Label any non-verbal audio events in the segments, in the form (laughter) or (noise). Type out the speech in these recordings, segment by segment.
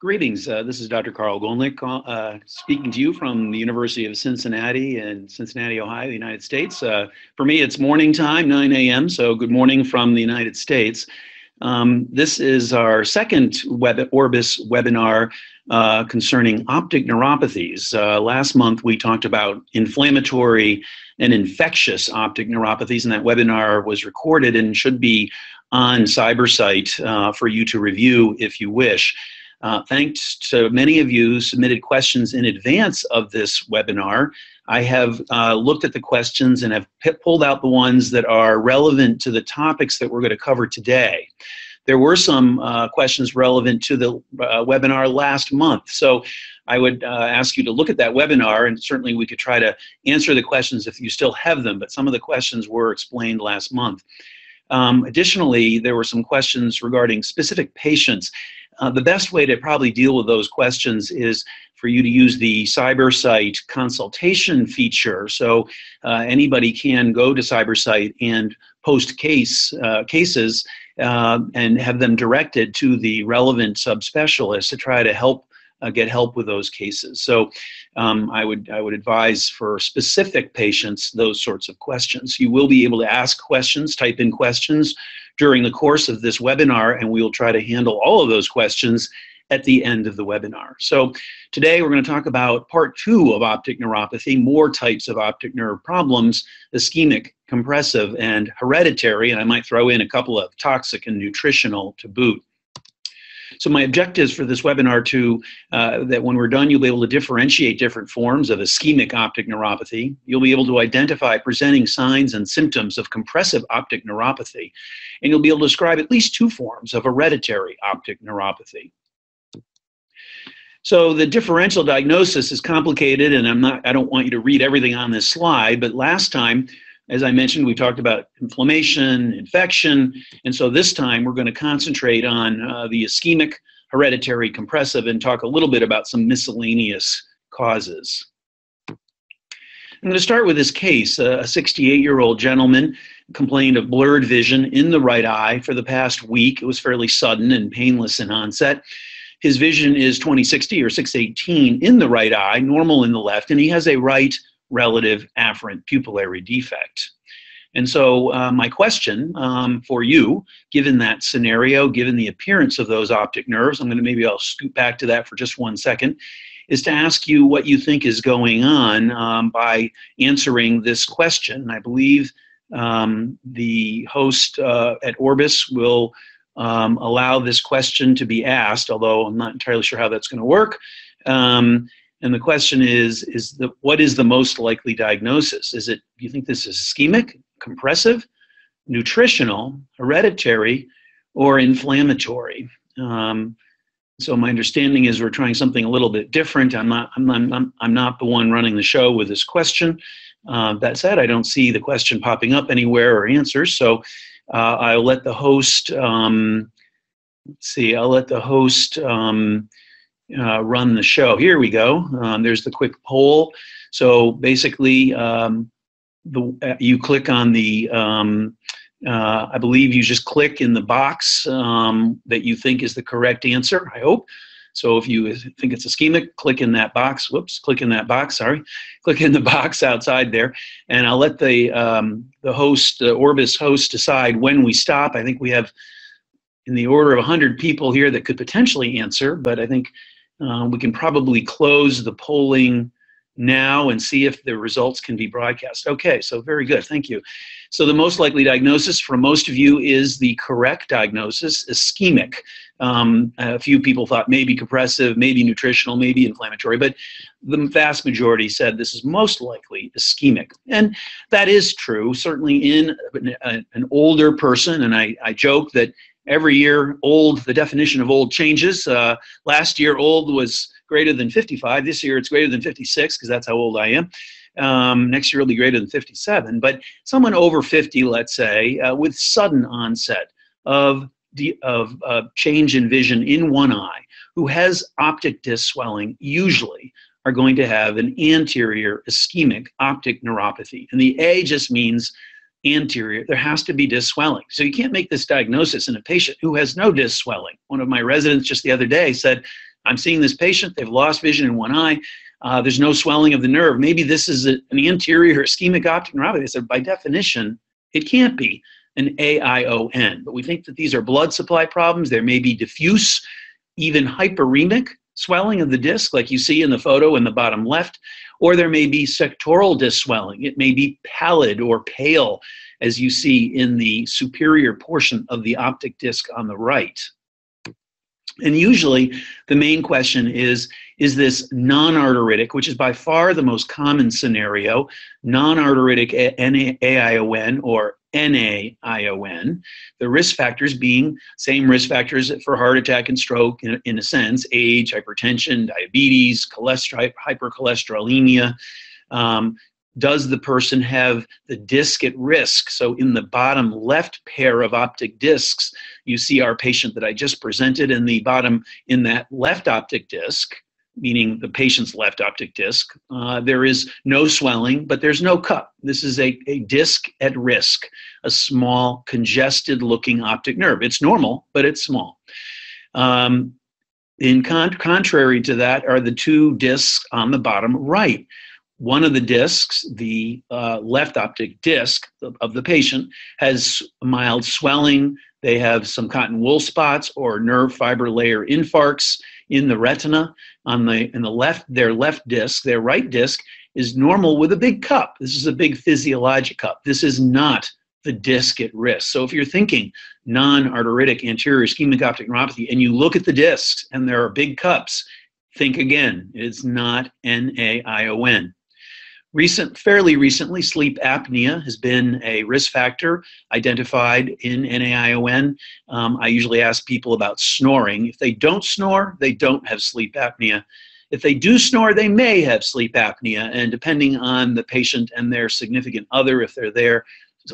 Greetings. Uh, this is Dr. Karl Golnik uh, speaking to you from the University of Cincinnati in Cincinnati, Ohio, the United States. Uh, for me, it's morning time, 9 a.m., so good morning from the United States. Um, this is our second web Orbis webinar uh, concerning optic neuropathies. Uh, last month, we talked about inflammatory and infectious optic neuropathies, and that webinar was recorded and should be on Cybersight uh, for you to review if you wish. Uh, thanks to many of you who submitted questions in advance of this webinar. I have uh, looked at the questions and have pulled out the ones that are relevant to the topics that we're going to cover today. There were some uh, questions relevant to the uh, webinar last month, so I would uh, ask you to look at that webinar and certainly we could try to answer the questions if you still have them, but some of the questions were explained last month. Um, additionally, there were some questions regarding specific patients uh, the best way to probably deal with those questions is for you to use the CyberSight consultation feature. So uh, anybody can go to CyberSight and post case uh, cases uh, and have them directed to the relevant subspecialist to try to help uh, get help with those cases. So um, I would I would advise for specific patients those sorts of questions. You will be able to ask questions, type in questions during the course of this webinar, and we will try to handle all of those questions at the end of the webinar. So today we're going to talk about part two of optic neuropathy, more types of optic nerve problems, ischemic, compressive, and hereditary, and I might throw in a couple of toxic and nutritional to boot. So my objectives for this webinar to uh, that when we're done, you'll be able to differentiate different forms of ischemic optic neuropathy. You'll be able to identify presenting signs and symptoms of compressive optic neuropathy, and you'll be able to describe at least two forms of hereditary optic neuropathy. So the differential diagnosis is complicated, and I'm not. I don't want you to read everything on this slide, but last time as I mentioned, we talked about inflammation, infection, and so this time we're going to concentrate on uh, the ischemic, hereditary, compressive, and talk a little bit about some miscellaneous causes. I'm going to start with this case. a 68 year old gentleman complained of blurred vision in the right eye for the past week. It was fairly sudden and painless in onset. His vision is 2060 or 618 in the right eye, normal in the left, and he has a right relative afferent pupillary defect. And so, uh, my question um, for you, given that scenario, given the appearance of those optic nerves, I'm going to maybe I'll scoot back to that for just one second, is to ask you what you think is going on um, by answering this question. I believe um, the host uh, at Orbis will um, allow this question to be asked, although I'm not entirely sure how that's going to work. Um, and the question is, is the, what is the most likely diagnosis? Is it, do you think this is ischemic, compressive, nutritional, hereditary, or inflammatory? Um, so my understanding is we're trying something a little bit different. I'm not, I'm, I'm, I'm not the one running the show with this question. Uh, that said, I don't see the question popping up anywhere or answers. So uh, I'll let the host, um, see, I'll let the host um, uh, run the show. Here we go. Um, there's the quick poll. So basically, um, the uh, you click on the. Um, uh, I believe you just click in the box um, that you think is the correct answer. I hope. So if you think it's ischemic, click in that box. Whoops, click in that box. Sorry, (laughs) click in the box outside there, and I'll let the um, the host, the Orbis host, decide when we stop. I think we have in the order of 100 people here that could potentially answer, but I think uh, we can probably close the polling now and see if the results can be broadcast. Okay, so very good, thank you. So the most likely diagnosis for most of you is the correct diagnosis, ischemic. Um, a few people thought maybe compressive, maybe nutritional, maybe inflammatory, but the vast majority said this is most likely ischemic. And that is true, certainly in an older person, and I, I joke that every year old the definition of old changes. Uh, last year old was greater than 55 this year it's greater than 56 because that's how old i am. Um, next year will be greater than 57 but someone over 50 let's say uh, with sudden onset of of uh, change in vision in one eye who has optic disc swelling usually are going to have an anterior ischemic optic neuropathy. And the a just means anterior, there has to be disc swelling. So you can't make this diagnosis in a patient who has no disc swelling. One of my residents just the other day said, I'm seeing this patient, they've lost vision in one eye, uh, there's no swelling of the nerve. Maybe this is a, an anterior ischemic optic neuropathy. They said, by definition, it can't be an AION. But we think that these are blood supply problems. There may be diffuse, even hyperemic swelling of the disc, like you see in the photo in the bottom left, or there may be sectoral disc swelling. It may be pallid or pale, as you see in the superior portion of the optic disc on the right. And usually the main question is is this non arteritic, which is by far the most common scenario, non arteritic AION or NAION, the risk factors being same risk factors for heart attack and stroke in, in a sense age, hypertension, diabetes, cholesterol, hypercholesterolemia. Um, does the person have the disc at risk? So, in the bottom left pair of optic discs, you see our patient that I just presented in the bottom in that left optic disc meaning the patient's left optic disc. Uh, there is no swelling, but there's no cup. This is a, a disc at risk, a small, congested looking optic nerve. It's normal, but it's small. Um, in con- contrary to that are the two discs on the bottom right. One of the discs, the uh, left optic disc of the patient, has mild swelling. They have some cotton wool spots or nerve fiber layer infarcts in the retina on the in the left their left disc their right disc is normal with a big cup. This is a big physiologic cup. This is not the disc at risk. So if you're thinking non-arteritic anterior ischemic optic neuropathy and you look at the discs and there are big cups think again. It's not NAION Recent, fairly recently, sleep apnea has been a risk factor identified in NAION. Um, I usually ask people about snoring. If they don't snore, they don't have sleep apnea. If they do snore, they may have sleep apnea, and depending on the patient and their significant other, if they're there,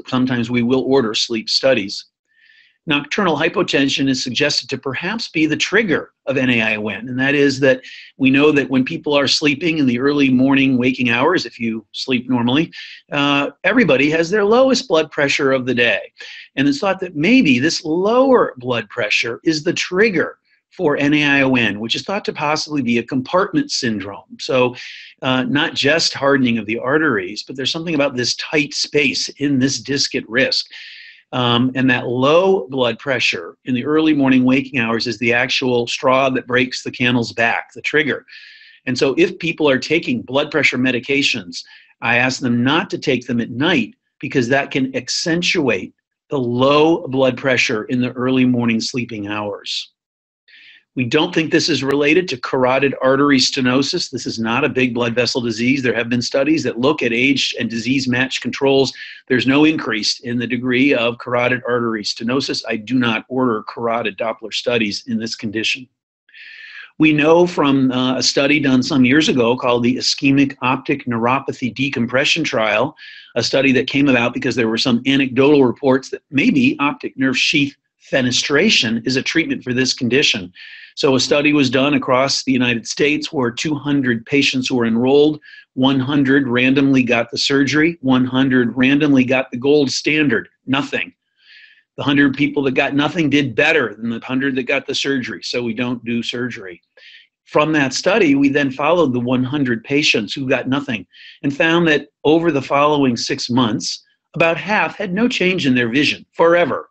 sometimes we will order sleep studies. Nocturnal hypotension is suggested to perhaps be the trigger of NAION, and that is that we know that when people are sleeping in the early morning waking hours, if you sleep normally, uh, everybody has their lowest blood pressure of the day. And it's thought that maybe this lower blood pressure is the trigger for NAION, which is thought to possibly be a compartment syndrome. So, uh, not just hardening of the arteries, but there's something about this tight space in this disc at risk um, and that low blood pressure in the early morning waking hours is the actual straw that breaks the camel's back, the trigger. And so, if people are taking blood pressure medications, I ask them not to take them at night because that can accentuate the low blood pressure in the early morning sleeping hours. We don't think this is related to carotid artery stenosis. This is not a big blood vessel disease. There have been studies that look at age and disease match controls. There's no increase in the degree of carotid artery stenosis. I do not order carotid Doppler studies in this condition. We know from uh, a study done some years ago called the Ischemic Optic Neuropathy Decompression Trial, a study that came about because there were some anecdotal reports that maybe optic nerve sheath fenestration is a treatment for this condition. So a study was done across the United States where 200 patients were enrolled. 100 randomly got the surgery, 100 randomly got the gold standard, nothing. The 100 people that got nothing did better than the 100 that got the surgery, so we don't do surgery. From that study, we then followed the 100 patients who got nothing and found that over the following six months, about half had no change in their vision forever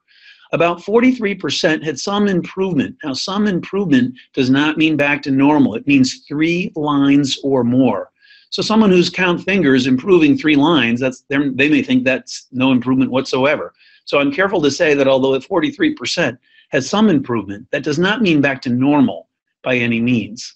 about 43% had some improvement. Now, some improvement does not mean back to normal, it means three lines or more. So, someone who's count fingers improving three lines, that's they may think that's no improvement whatsoever. So, I'm careful to say that although at 43% has some improvement, that does not mean back to normal by any means.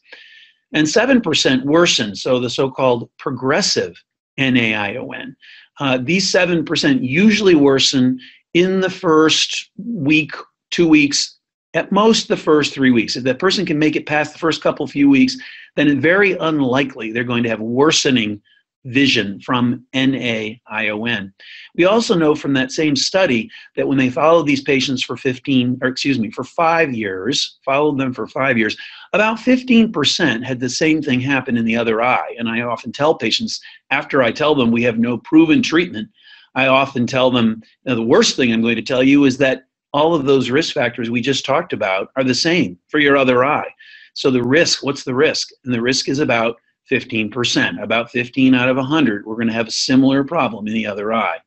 And 7% worsen, so the so called progressive NAION. Uh, these 7% usually worsen in the first week, two weeks, at most the first three weeks. If that person can make it past the first couple few weeks, then it's very unlikely they're going to have worsening vision from NAION. We also know from that same study that when they followed these patients for 15, or excuse me, for five years, followed them for five years, about 15% had the same thing happen in the other eye. And I often tell patients after I tell them we have no proven treatment I often tell them the worst thing I'm going to tell you is that all of those risk factors we just talked about are the same for your other eye. So the risk, what's the risk? And the risk is about 15%. About 15 out of 100, we're going to have a similar problem in the other eye.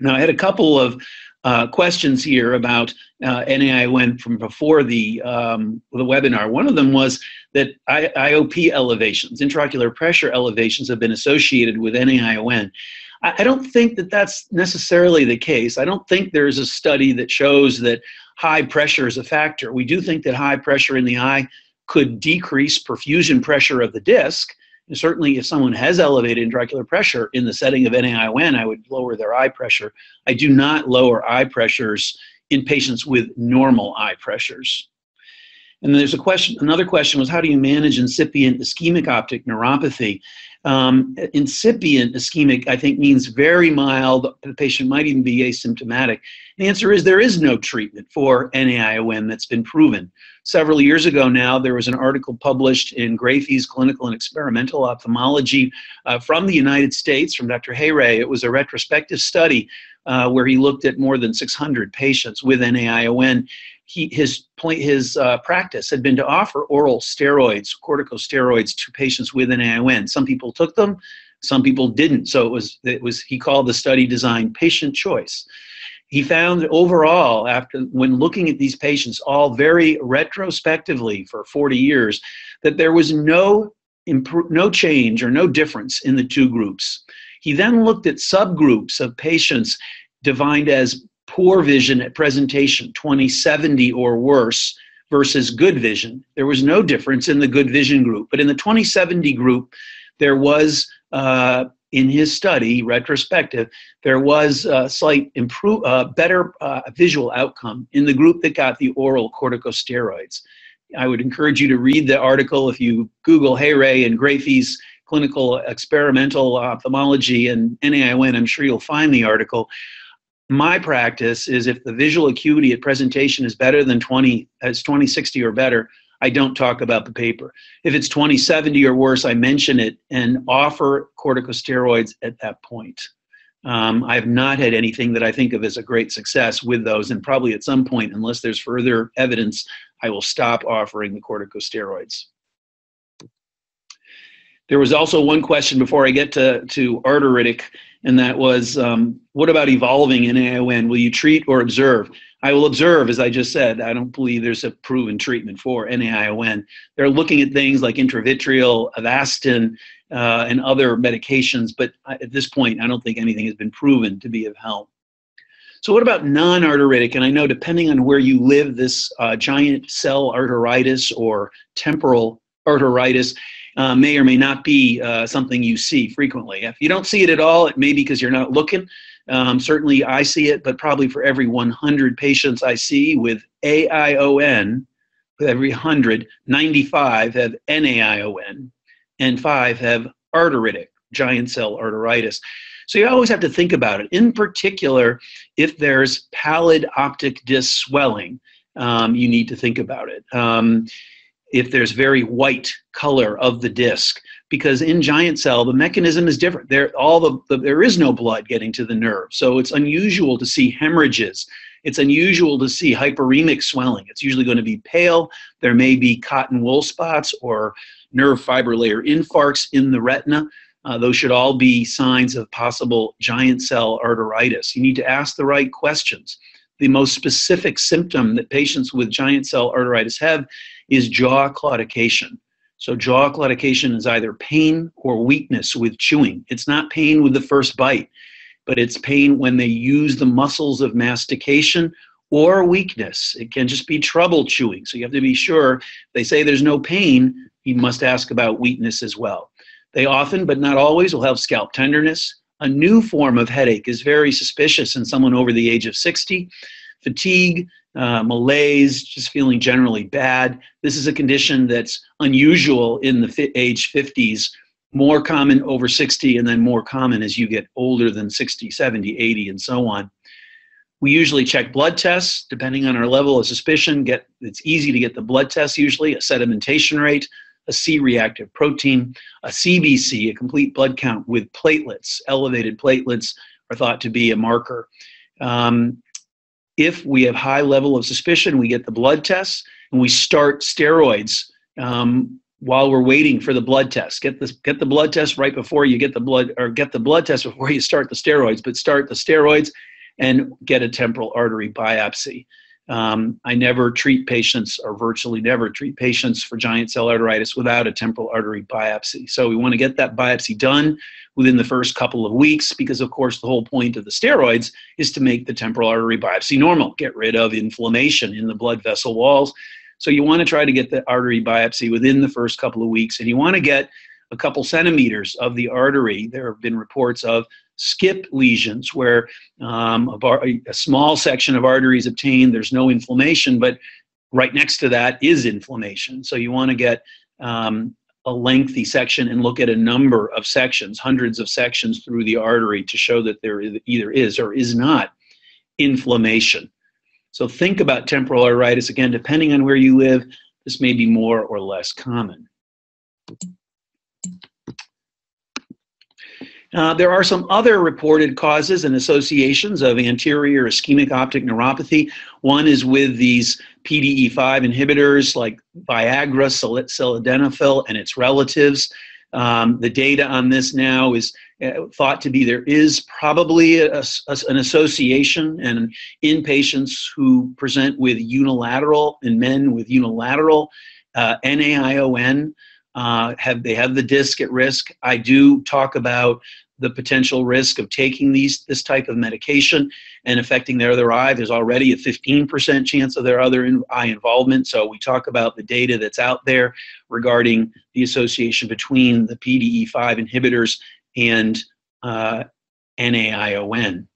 Now, I had a couple of uh, questions here about uh, NAION from before the, um, the webinar. One of them was that I, IOP elevations, intraocular pressure elevations, have been associated with NAION. I, don't think that that's necessarily the case. I don't think there's a study that shows that high pressure is a factor. We do think that high pressure in the eye could decrease perfusion pressure of the disc, and certainly, if someone has elevated intraocular pressure in the setting of NAION, I would lower their eye pressure. I do not lower eye pressures in patients with normal eye pressures. And then there's a question, another question was how do you manage incipient ischemic optic neuropathy? Um, incipient ischemic, I think, means very mild. The patient might even be asymptomatic. The answer is there is no treatment for NAION that's been proven. Several years ago now, there was an article published in Graefe's Clinical and Experimental Ophthalmology uh, from the United States, from Dr. Hayreh. It was a retrospective study uh, where he looked at more than 600 patients with NAION he, his point, his uh, practice had been to offer oral steroids, corticosteroids, to patients with NAION. Some people took them, some people didn't. So it was, it was he called the study design patient choice. He found overall, after when looking at these patients, all very retrospectively for 40 years, that there was no impro- no change or no difference in the two groups. He then looked at subgroups of patients defined as poor vision at presentation, 2070 or worse, versus good vision. There was no difference in the good vision group. But in the 2070 group, there was, uh, in his study, retrospective, there was a slight improve, uh, better uh, visual outcome in the group that got the oral corticosteroids. I would encourage you to read the article if you Google Hayreh and Graefe's clinical experimental ophthalmology and NAION, I'm sure you'll find the article my practice is if the visual acuity at presentation is better than 20 as 2060 or better i don't talk about the paper. If it's 2070 or worse i mention it and offer corticosteroids at that point. Um, i have not had anything that i think of as a great success with those and probably at some point unless there's further evidence i will stop offering the corticosteroids. There was also one question before i get to, to arteritic and that was um, what about evolving in AON? Will you treat or observe? I will observe, as I just said. I don't believe there's a proven treatment for NAION. They're looking at things like intravitreal, Avastin, uh, and other medications, but at this point, I don't think anything has been proven to be of help. So, what about non arteritic? And I know depending on where you live, this uh, giant cell arteritis or temporal arteritis uh, may or may not be uh, something you see frequently. If you don't see it at all, it may be because you're not looking. Um, certainly, I see it, but probably for every 100 patients I see with AION, every 100, 95 have NAION, and five have arteritic, giant cell arteritis. So you always have to think about it. In particular, if there's pallid optic disc swelling, um, you need to think about it. Um, if there's very white color of the disc because in giant cell the mechanism is different. There all the, the, there is no blood getting to the nerve. So it's unusual to see hemorrhages. It's unusual to see hyperemic swelling. It's usually going to be pale. There may be cotton wool spots or nerve fiber layer infarcts in the retina. Uh, those should all be signs of possible giant cell arteritis. You need to ask the right questions. The most specific symptom that patients with giant cell arteritis have is jaw claudication. So, jaw claudication is either pain or weakness with chewing. It's not pain with the first bite, but it's pain when they use the muscles of mastication or weakness. It can just be trouble chewing. So, you have to be sure they say there's no pain, you must ask about weakness as well. They often, but not always, will have scalp tenderness. A new form of headache is very suspicious in someone over the age of 60. Fatigue, uh, malaise, just feeling generally bad. This is a condition that's unusual in the fi- age 50s, more common over 60, and then more common as you get older than 60, 70, 80, and so on. We usually check blood tests depending on our level of suspicion. Get it's easy to get the blood test usually, a sedimentation rate, a C-reactive protein, a CBC, a complete blood count with platelets. Elevated platelets are thought to be a marker. Um, if we have high level of suspicion, we get the blood tests and we start steroids um, while we're waiting for the blood test. Get this get the blood test right before you get the blood or get the blood test before you start the steroids, but start the steroids and get a temporal artery biopsy. Um, I never treat patients, or virtually never treat patients for giant cell arteritis without a temporal artery biopsy. So we want to get that biopsy done within the first couple of weeks because, of course, the whole point of the steroids is to make the temporal artery biopsy normal, get rid of inflammation in the blood vessel walls. So you want to try to get the artery biopsy within the first couple of weeks, and you want to get a couple centimeters of the artery. There have been reports of skip lesions where um, a, a, small section of artery is obtained, there's no inflammation, but right next to that is inflammation. So you want to get um, a lengthy section and look at a number of sections, hundreds of sections through the artery to show that there either is or is not inflammation. So think about temporal arteritis. Again, depending on where you live, this may be more or less common. Uh, there are some other reported causes and associations of anterior ischemic optic neuropathy. One is with these PDE5 inhibitors like Viagra, sildenafil, and its relatives. Um, the data on this now is uh, thought to be there is probably a, a, an association, and in patients who present with unilateral, in men with unilateral uh, NAION, uh, have they have the disc at risk. I do talk about the potential risk of taking these this type of medication and affecting their other eye. There's already a 15% chance of their other in, eye involvement. So we talk about the data that's out there regarding the association between the PDE5 inhibitors and uh, NAION.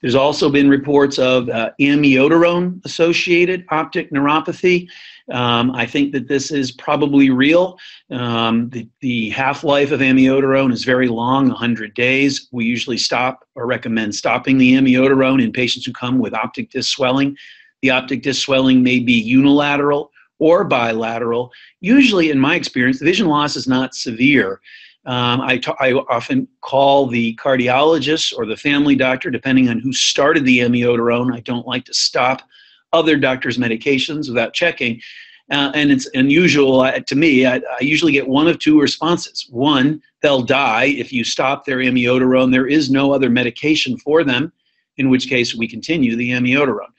There's also been reports of uh, amiodarone associated optic neuropathy. Um, I think that this is probably real. Um, the, the half-life of amiodarone is very long, 100 days. We usually stop or recommend stopping the amiodarone in patients who come with optic disc swelling. The optic disc swelling may be unilateral or bilateral. Usually, in my experience, the vision loss is not severe. Um, I, I often call the cardiologist or the family doctor, depending on who started the amiodarone. I don't like to stop other doctors' medications without checking. Uh, and it's unusual uh, to me. I, I, usually get one of two responses. One, they'll die if you stop their amiodarone. There is no other medication for them, in which case we continue the amiodarone.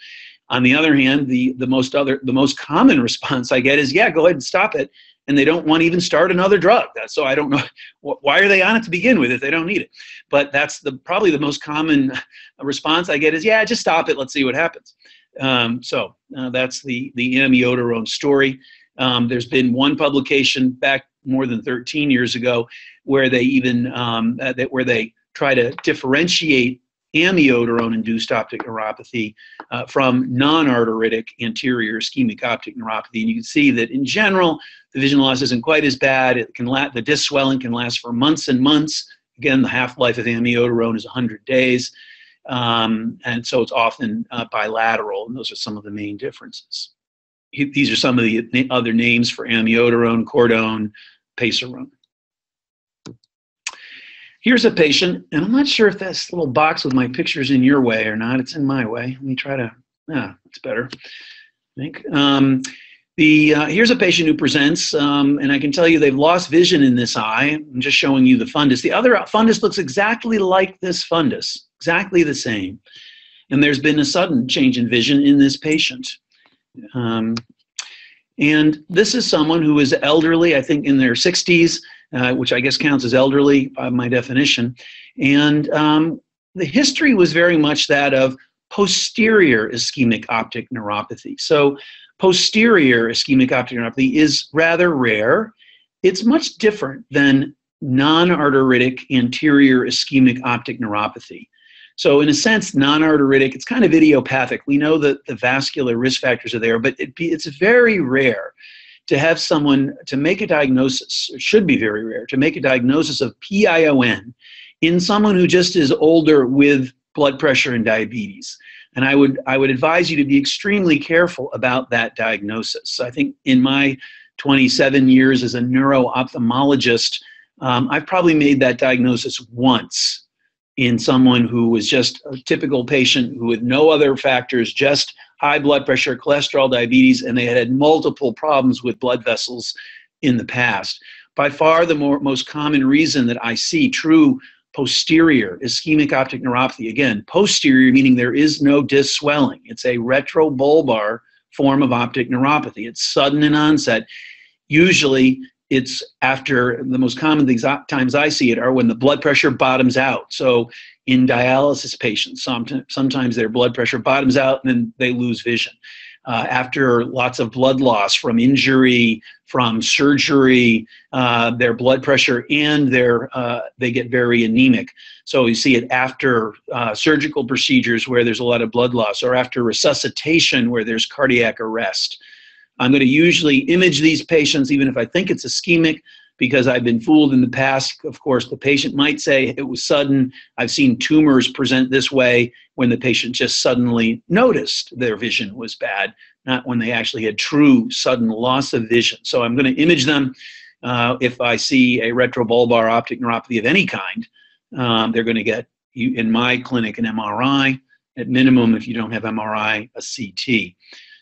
On the other hand, the, the most other the most common (laughs) response I get is, yeah, go ahead and stop it, and they don't want to even start another drug. So I don't know (laughs) why are they on it to begin with if they don't need it. But that's the probably the most common (laughs) response I get is, yeah, just stop it. Let's see what happens. Um, so uh, that's the, the amiodarone story. Um, there's been one publication back more than 13 years ago where they even um, uh, that where they try to differentiate amiodarone-induced optic neuropathy uh, from non-arteritic anterior ischemic optic neuropathy. And you can see that in general, the vision loss isn't quite as bad. It can la- the disc swelling can last for months and months. Again, the half-life of amiodarone is 100 days. Um, and so it's often uh, bilateral, and those are some of the main differences. These are some of the other names for amiodarone, Cordarone, Pacerone. Here's a patient, and I'm not sure if this little box with my picture's in your way or not. It's in my way. Let me try to, yeah, it's better, I think. Um, the, uh, here's a patient who presents, um, and I can tell you they've lost vision in this eye. I'm just showing you the fundus. The other fundus looks exactly like this fundus exactly the same. And there's been a sudden change in vision in this patient. Um, and this is someone who is elderly, I think in their 60s, uh, which I guess counts as elderly by my definition. And um, the history was very much that of posterior ischemic optic neuropathy. So, posterior ischemic optic neuropathy is rather rare. It's much different than non arteritic anterior ischemic optic neuropathy. So, in a sense, non-arteritic, it's kind of idiopathic. We know that the vascular risk factors are there, but be, it's very rare to have someone to make a diagnosis, should be very rare, to make a diagnosis of PION in someone who just is older with blood pressure and diabetes. And I would, I would advise you to be extremely careful about that diagnosis. I think in my 27 years as a neuro-ophthalmologist, um, I've probably made that diagnosis once in someone who was just a typical patient who with no other factors, just high blood pressure, cholesterol, diabetes, and they had had multiple problems with blood vessels in the past. By far, the more, most common reason that I see true posterior ischemic optic neuropathy, again, posterior meaning there is no disc swelling, it's a retrobulbar form of optic neuropathy. It's sudden in onset. Usually, it's after the most common things, times I see it are when the blood pressure bottoms out. So, in dialysis patients, sometimes their blood pressure bottoms out and then they lose vision uh, after lots of blood loss from injury, from surgery, uh, their blood pressure and their uh, they get very anemic. So you see it after uh, surgical procedures where there's a lot of blood loss, or after resuscitation where there's cardiac arrest. I'm going to usually image these patients, even if I think it's ischemic, because I've been fooled in the past. Of course, the patient might say it was sudden. I've seen tumors present this way when the patient just suddenly noticed their vision was bad, not when they actually had true sudden loss of vision. So I'm going to image them. Uh, if I see a retrobulbar optic neuropathy of any kind, um, they're going to get, in my clinic, an MRI. At minimum, if you don't have MRI, a CT.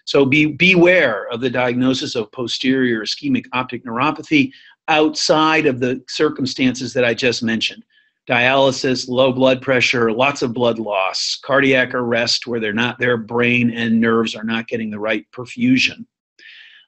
So be, beware of the diagnosis of posterior ischemic optic neuropathy outside of the circumstances that I just mentioned dialysis, low blood pressure, lots of blood loss, cardiac arrest where they're not their brain and nerves are not getting the right perfusion.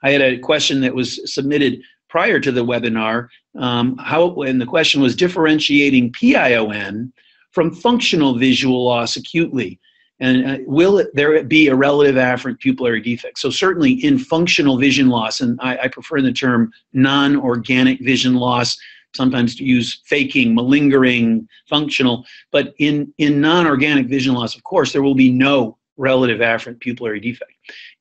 I had a question that was submitted prior to the webinar. Um, how and the question was differentiating PION from functional visual loss acutely. And uh, will it, there be a relative afferent pupillary defect? So certainly in functional vision loss, and I, I prefer the term non-organic vision loss, sometimes to use faking, malingering, functional, but in, in non-organic vision loss, of course, there will be no relative afferent pupillary defect.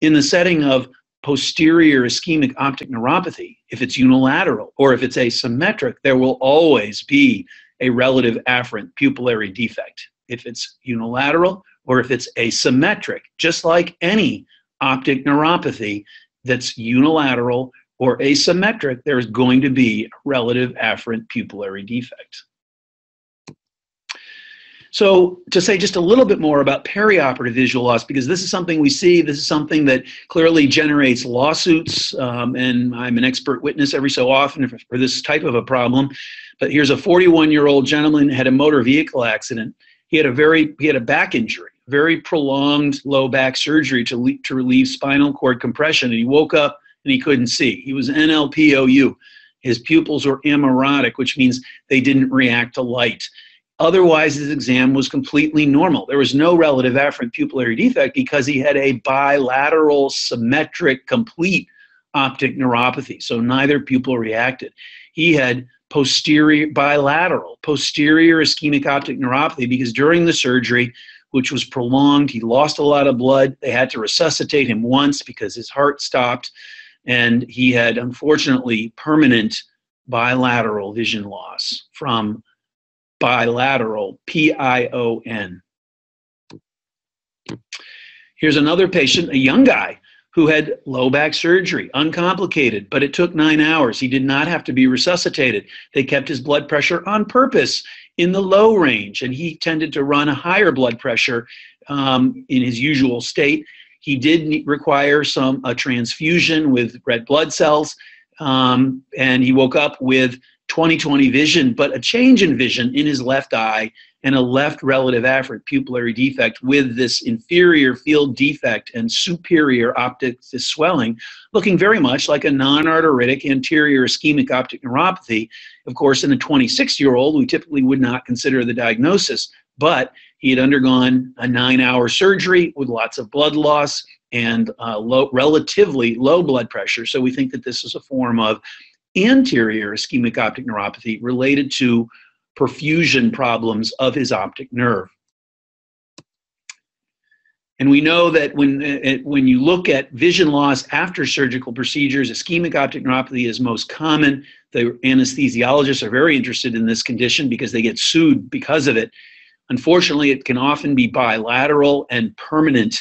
In the setting of posterior ischemic optic neuropathy, if it's unilateral or if it's asymmetric, there will always be a relative afferent pupillary defect. If it's unilateral or if it's asymmetric, just like any optic neuropathy that's unilateral or asymmetric, there's going to be relative afferent pupillary defect. So, to say just a little bit more about perioperative visual loss, because this is something we see, this is something that clearly generates lawsuits, um, and I'm an expert witness every so often for, this type of a problem. But here's a 41 year old gentleman had a motor vehicle accident. He had a very he had a back injury, very prolonged low back surgery to, le- to relieve spinal cord compression, and he woke up and he couldn't see. He was NLPOU. His pupils were amaurotic, which means they didn't react to light. Otherwise, his exam was completely normal. There was no relative afferent pupillary defect because he had a bilateral, symmetric, complete optic neuropathy. So neither pupil reacted. He had posterior, bilateral, posterior ischemic optic neuropathy because during the surgery, which was prolonged, he lost a lot of blood. They had to resuscitate him once because his heart stopped and he had unfortunately permanent bilateral vision loss from bilateral P-I-O-N. Here's another patient, a young guy who had low back surgery, uncomplicated, but it took nine hours. He did not have to be resuscitated. They kept his blood pressure on purpose in the low range, and he tended to run a higher blood pressure um, in his usual state. He did require some a transfusion with red blood cells, um, and he woke up with 20/20 vision, but a change in vision in his left eye and a left relative afferent pupillary defect with this inferior field defect and superior optic swelling, looking very much like a non-arteritic anterior ischemic optic neuropathy. Of course, in a 26-year-old, we typically would not consider the diagnosis, but he had undergone a nine-hour surgery with lots of blood loss and uh, low, relatively low blood pressure. So we think that this is a form of anterior ischemic optic neuropathy related to perfusion problems of his optic nerve. And we know that when, uh, when you look at vision loss after surgical procedures, ischemic optic neuropathy is most common. The anesthesiologists are very interested in this condition because they get sued because of it. Unfortunately, it can often be bilateral and permanent,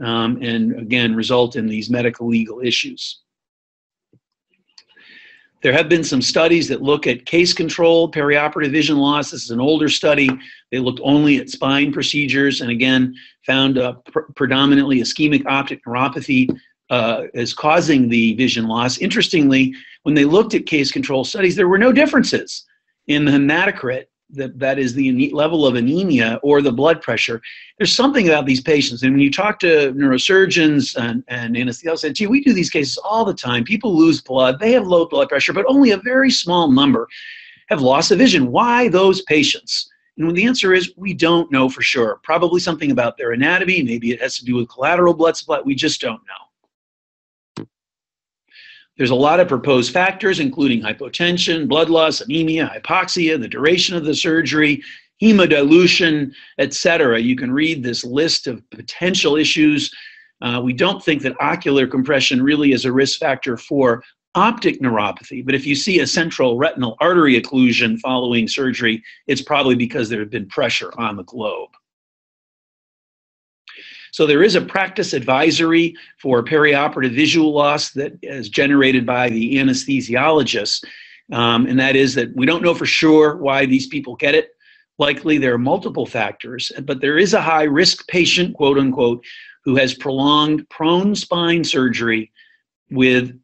um, and again, result in these medical legal issues. There have been some studies that look at case control, perioperative vision loss. This is an older study. They looked only at spine procedures and again found uh, pr- predominantly ischemic optic neuropathy uh, as causing the vision loss. Interestingly, when they looked at case control studies, there were no differences in the hematocrit that, that is the level of anemia or the blood pressure. There's something about these patients. And when you talk to neurosurgeons and, and anesthesiologists, gee, we do these cases all the time. People lose blood, they have low blood pressure, but only a very small number have loss of vision. Why those patients? And the answer is we don't know for sure. Probably something about their anatomy. Maybe it has to do with collateral blood supply. We just don't know. There's a lot of proposed factors, including hypotension, blood loss, anemia, hypoxia, the duration of the surgery, hemodilution, etc. You can read this list of potential issues. Uh, we don't think that ocular compression really is a risk factor for optic neuropathy, but if you see a central retinal artery occlusion following surgery, it's probably because there had been pressure on the globe. So there is a practice advisory for perioperative visual loss that is generated by the anesthesiologist. Um, and that is that we don't know for sure why these people get it. Likely there are multiple factors, but there is a high risk patient, quote unquote, who has prolonged prone spine surgery with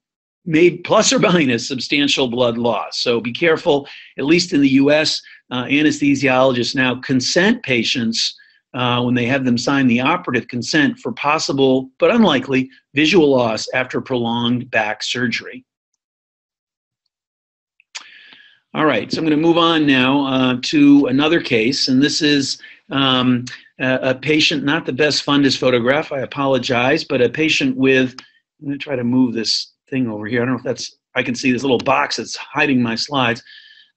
made plus or minus substantial blood loss. So be careful, at least in the US, uh, anesthesiologists now consent patients uh, when they have them sign the operative consent for possible but unlikely visual loss after prolonged back surgery. All right, so I'm going to move on now uh, to another case, and this is um, a, a, patient, not the best fundus photograph, I apologize, but a patient with, I'm going to try to move this thing over here. I don't know if that's, I can see this little box that's hiding my slides.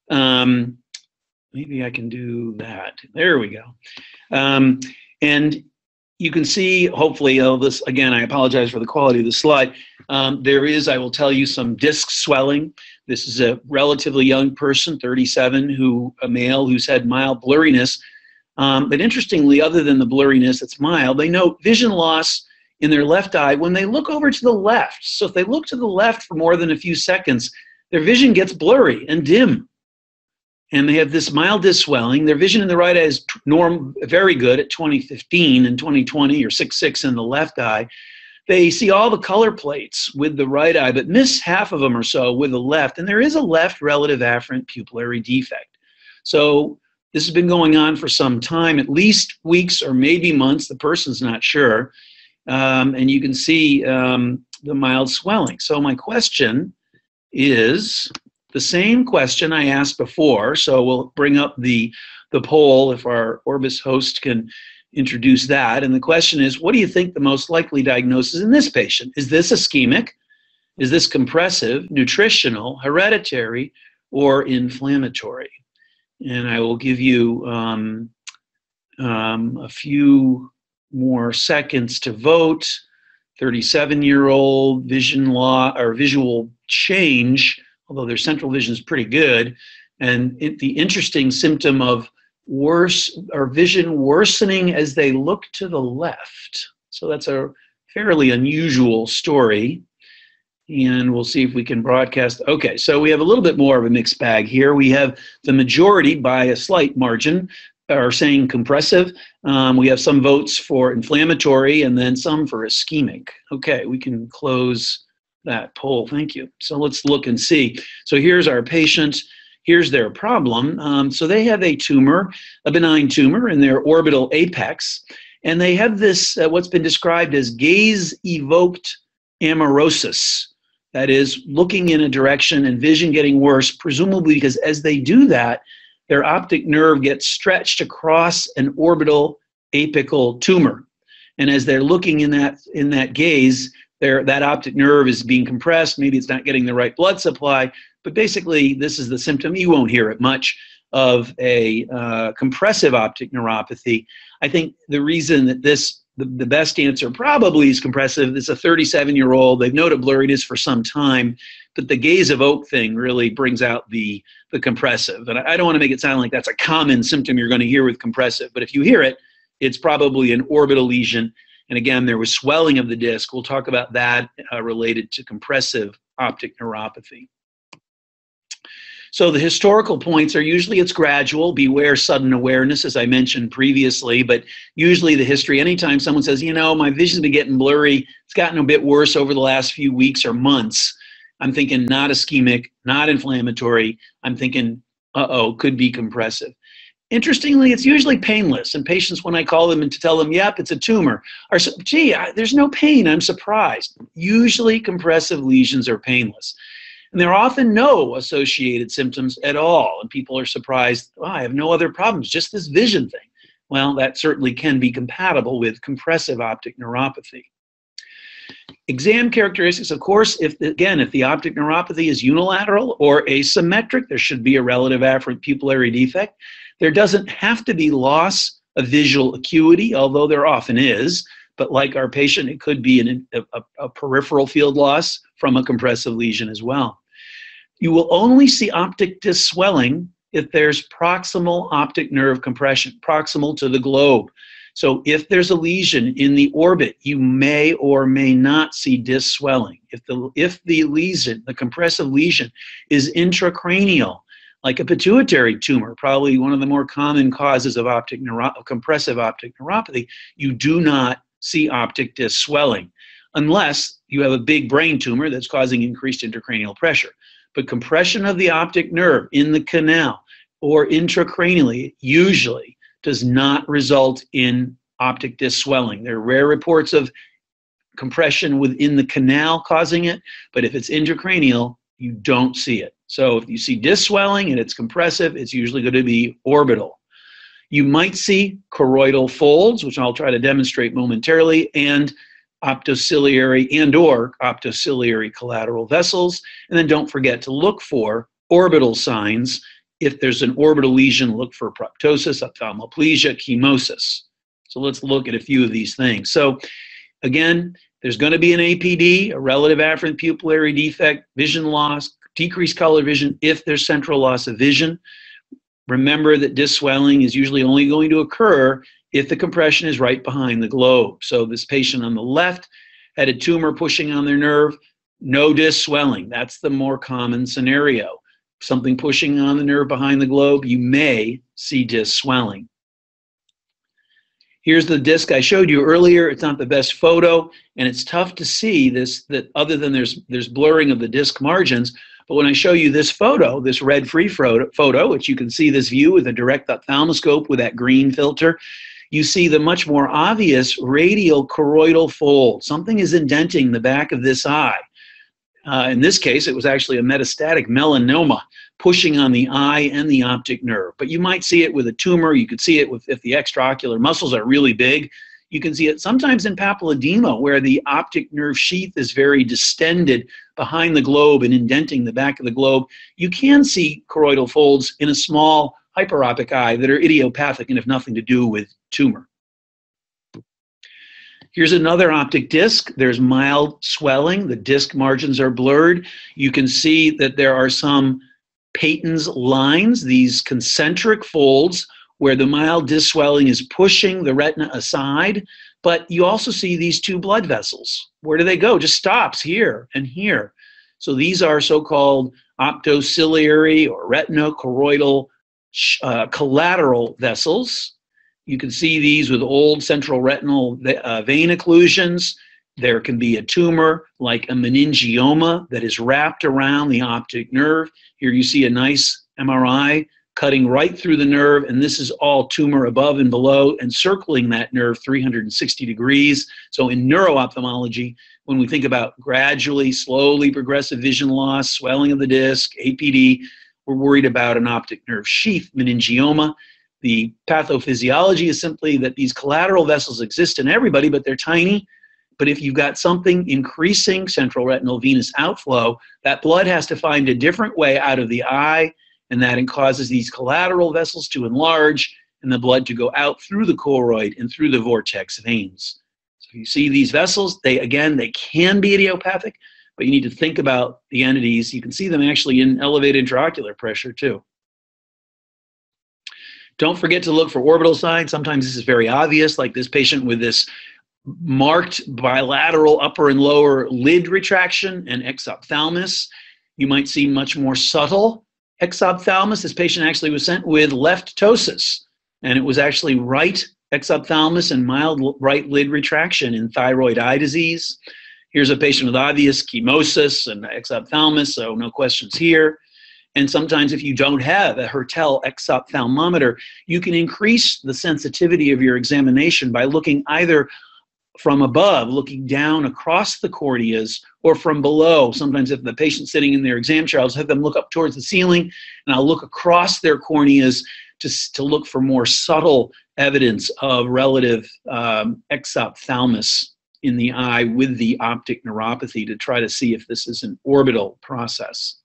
Um, maybe I can do that. There we go. Um, and you can see, hopefully, oh, this again, I apologize for the quality of the slide. Um, there is, I will tell you, some disc swelling. This is a relatively young person, 37, who a male who's had mild blurriness. Um, but interestingly, other than the blurriness that's mild, they note vision loss in their left eye when they look over to the left. So if they look to the left for more than a few seconds, their vision gets blurry and dim and they have this mild disc swelling. Their vision in the right eye is norm very good at 2015 and 2020 or 6.6 in the left eye. They see all the color plates with the right eye, but miss half of them or so with the left. And there is a left relative afferent pupillary defect. So this has been going on for some time, at least weeks or maybe months. The person's not sure. Um, and you can see um, the mild swelling. So my question is the same question I asked before. So we'll bring up the, the poll if our Orbis host can introduce that. And the question is, what do you think the most likely diagnosis in this patient? Is this ischemic? Is this compressive, nutritional, hereditary, or inflammatory? And I will give you um, um, a few more seconds to vote. 37 year old vision law or visual change although their central vision is pretty good. And it, the interesting symptom of worse or vision worsening as they look to the left. So that's a fairly unusual story. And we'll see if we can broadcast. Okay, so we have a little bit more of a mixed bag here. We have the majority by a slight margin are saying compressive. Um, we have some votes for inflammatory and then some for ischemic. Okay, we can close that poll. Thank you. So let's look and see. So here's our patient. Here's their problem. Um, so they have a tumor, a benign tumor in their orbital apex, and they have this, uh, what's been described as gaze evoked amaurosis. That is, looking in a direction and vision getting worse, presumably because as they do that, their optic nerve gets stretched across an orbital apical tumor. And as they're looking in that in that gaze, there that optic nerve is being compressed. Maybe it's not getting the right blood supply. But basically this is the symptom. You won't hear it much of a uh, compressive optic neuropathy. I think the reason that this the, the best answer probably is compressive. It's a 37 year old they've noted blurriness for some time. But the gaze evoked thing really brings out the the compressive. And i, I don't want to make it sound like that's a common symptom you're going to hear with compressive. But if you hear it it's probably an orbital lesion and again, there was swelling of the disc. We'll talk about that uh, related to compressive optic neuropathy. So the historical points are usually it's gradual. Beware sudden awareness, as I mentioned previously. But usually the history, anytime someone says, you know, my vision's been getting blurry, it's gotten a bit worse over the last few weeks or months. I'm thinking not ischemic, not inflammatory. I'm thinking, uh oh, could be compressive. Interestingly, it's usually painless. And patients, when I call them and to tell them, yep, it's a tumor, are, gee, I, there's no pain. I'm surprised. Usually, compressive lesions are painless. And there are often no associated symptoms at all. And people are surprised, oh, I have no other problems, just this vision thing. Well, that certainly can be compatible with compressive optic neuropathy. Exam characteristics, of course, if again, if the optic neuropathy is unilateral or asymmetric, there should be a relative afferent pupillary defect. There doesn't have to be loss of visual acuity, although there often is. But like our patient, it could be an, a, a peripheral field loss from a compressive lesion as well. You will only see optic disc swelling if there's proximal optic nerve compression, proximal to the globe. So if there's a lesion in the orbit, you may or may not see disc swelling. If the if the lesion, the compressive lesion, is intracranial, like a pituitary tumor, probably one of the more common causes of optic neuro- compressive optic neuropathy, you do not see optic disc swelling unless you have a big brain tumor that's causing increased intracranial pressure. But compression of the optic nerve in the canal or intracranially usually does not result in optic disc swelling. There are rare reports of compression within the canal causing it, but if it's intracranial, you don't see it. So if you see disc swelling and it's compressive, it's usually going to be orbital. You might see choroidal folds, which I'll try to demonstrate momentarily, and optociliary and or optociliary collateral vessels. And then don't forget to look for orbital signs. If there's an orbital lesion, look for proptosis, ophthalmoplegia, chemosis. So let's look at a few of these things. So again, there's going to be an APD, a relative afferent pupillary defect, vision loss, decreased color vision if there's central loss of vision. Remember that disc swelling is usually only going to occur if the compression is right behind the globe. So this patient on the left had a tumor pushing on their nerve, no disc swelling. That's the more common scenario. Something pushing on the nerve behind the globe, you may see disc swelling. Here's the disc I showed you earlier. It's not the best photo, and it's tough to see this, that other than there's, there's blurring of the disc margins, but when I show you this photo, this red-free photo, which you can see this view with a direct ophthalmoscope with that green filter, you see the much more obvious radial choroidal fold. Something is indenting the back of this eye. Uh, in this case, it was actually a metastatic melanoma pushing on the eye and the optic nerve. But you might see it with a tumor. You could see it with if the extraocular muscles are really big. You can see it sometimes in papilledema where the optic nerve sheath is very distended behind the globe and indenting the back of the globe. You can see choroidal folds in a small hyperopic eye that are idiopathic and have nothing to do with tumor. Here's another optic disc. There's mild swelling. The disc margins are blurred. You can see that there are some Paton's lines, these concentric folds where the mild disc swelling is pushing the retina aside. But you also see these two blood vessels. Where do they go? Just stops here and here. So these are so-called optociliary or retinochoroidal uh, collateral vessels. You can see these with old central retinal uh, vein occlusions. There can be a tumor like a meningioma that is wrapped around the optic nerve. Here you see a nice MRI cutting right through the nerve, and this is all tumor above and below and circling that nerve 360 degrees. So in neuro-ophthalmology, when we think about gradually, slowly progressive vision loss, swelling of the disc, APD, we're worried about an optic nerve sheath meningioma. The pathophysiology is simply that these collateral vessels exist in everybody, but they're tiny. But if you've got something increasing central retinal venous outflow, that blood has to find a different way out of the eye, and that causes these collateral vessels to enlarge and the blood to go out through the choroid and through the vortex veins. So you see these vessels, they again, they can be idiopathic, but you need to think about the entities. You can see them actually in elevated intraocular pressure too. Don't forget to look for orbital signs. Sometimes this is very obvious, like this patient with this marked bilateral upper and lower lid retraction and exophthalmos. You might see much more subtle exophthalmos, this patient actually was sent with left ptosis, and it was actually right exophthalmos and mild right lid retraction in thyroid eye disease. Here's a patient with obvious chemosis and exophthalmos, so no questions here. And sometimes, if you don't have a Hertel exophthalmometer, you can increase the sensitivity of your examination by looking either from above, looking down across the corneas, or from below. Sometimes, if the patient's sitting in their exam chair, I'll have them look up towards the ceiling and I'll look across their corneas to, to look for more subtle evidence of relative um, exophthalmos in the eye with the optic neuropathy to try to see if this is an orbital process.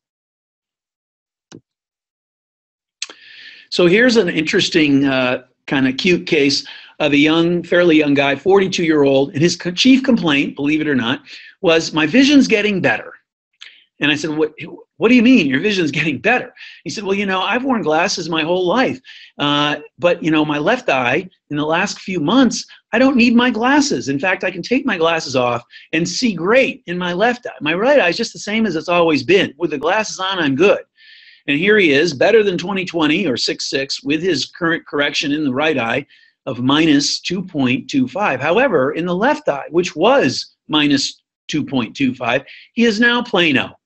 So here's an interesting uh, kind of cute case of a young, fairly young guy, 42 year old, and his chief complaint, believe it or not, was my vision's getting better. And I said, what, what do you mean your vision's getting better? He said, well, you know, I've worn glasses my whole life. Uh, but, you know, my left eye in the last few months, I don't need my glasses. In fact, I can take my glasses off and see great in my left eye. My right eye is just the same as it's always been. With the glasses on, I'm good. And here he is, better than 2020 or 6.6 with his current correction in the right eye of minus 2.25. However, in the left eye, which was minus 2.25, he is now plano.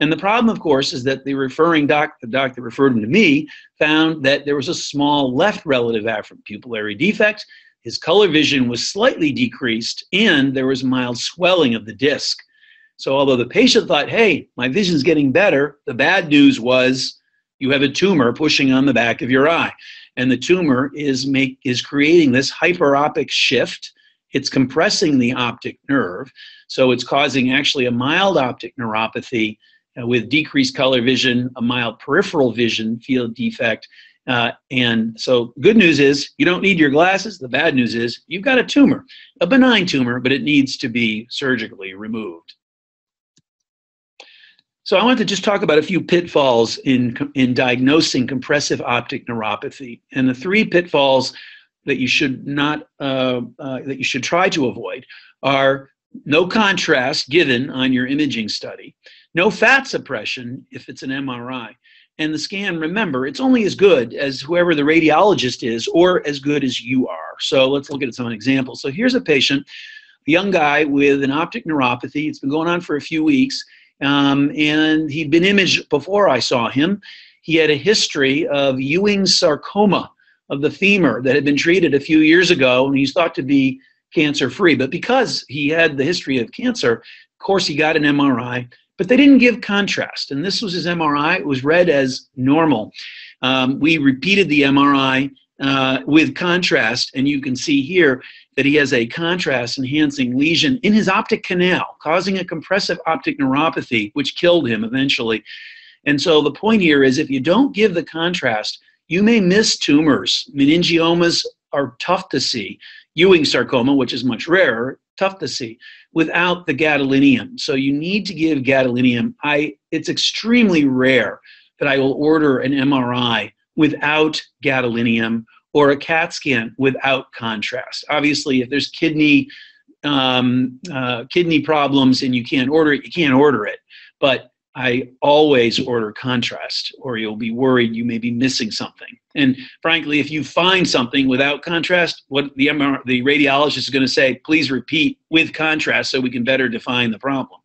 And the problem, of course, is that the referring doc, the doc that referred him to me, found that there was a small left relative afferent pupillary defect. His color vision was slightly decreased, and there was mild swelling of the disc. So although the patient thought, hey, my vision's getting better, the bad news was you have a tumor pushing on the back of your eye. And the tumor is make is creating this hyperopic shift. It's compressing the optic nerve. So it's causing actually a mild optic neuropathy uh, with decreased color vision, a mild peripheral vision field defect. Uh, and so good news is you don't need your glasses. The bad news is you've got a tumor, a benign tumor, but it needs to be surgically removed. So I want to just talk about a few pitfalls in, in diagnosing compressive optic neuropathy. And the three pitfalls that you should not, uh, uh, that you should try to avoid are no contrast given on your imaging study, no fat suppression if it's an MRI, and the scan, remember, it's only as good as whoever the radiologist is or as good as you are. So let's look at some examples. So here's a patient, a young guy with an optic neuropathy. It's been going on for a few weeks. Um, and he'd been imaged before I saw him. He had a history of Ewing's sarcoma of the femur that had been treated a few years ago, and he's thought to be cancer free. But because he had the history of cancer, of course, he got an MRI, but they didn't give contrast. And this was his MRI, it was read as normal. Um, we repeated the MRI uh, with contrast, and you can see here that he has a contrast enhancing lesion in his optic canal, causing a compressive optic neuropathy, which killed him eventually. And so the point here is if you don't give the contrast, you may miss tumors. Meningiomas are tough to see. Ewing sarcoma, which is much rarer, tough to see without the gadolinium. So you need to give gadolinium. I it's extremely rare that I will order an MRI without gadolinium or a CAT scan without contrast. Obviously, if there's kidney um, uh, kidney problems and you can't order it, you can't order it. But I always order contrast, or you'll be worried you may be missing something. And frankly, if you find something without contrast, what the MR, the radiologist is going to say, please repeat with contrast so we can better define the problem.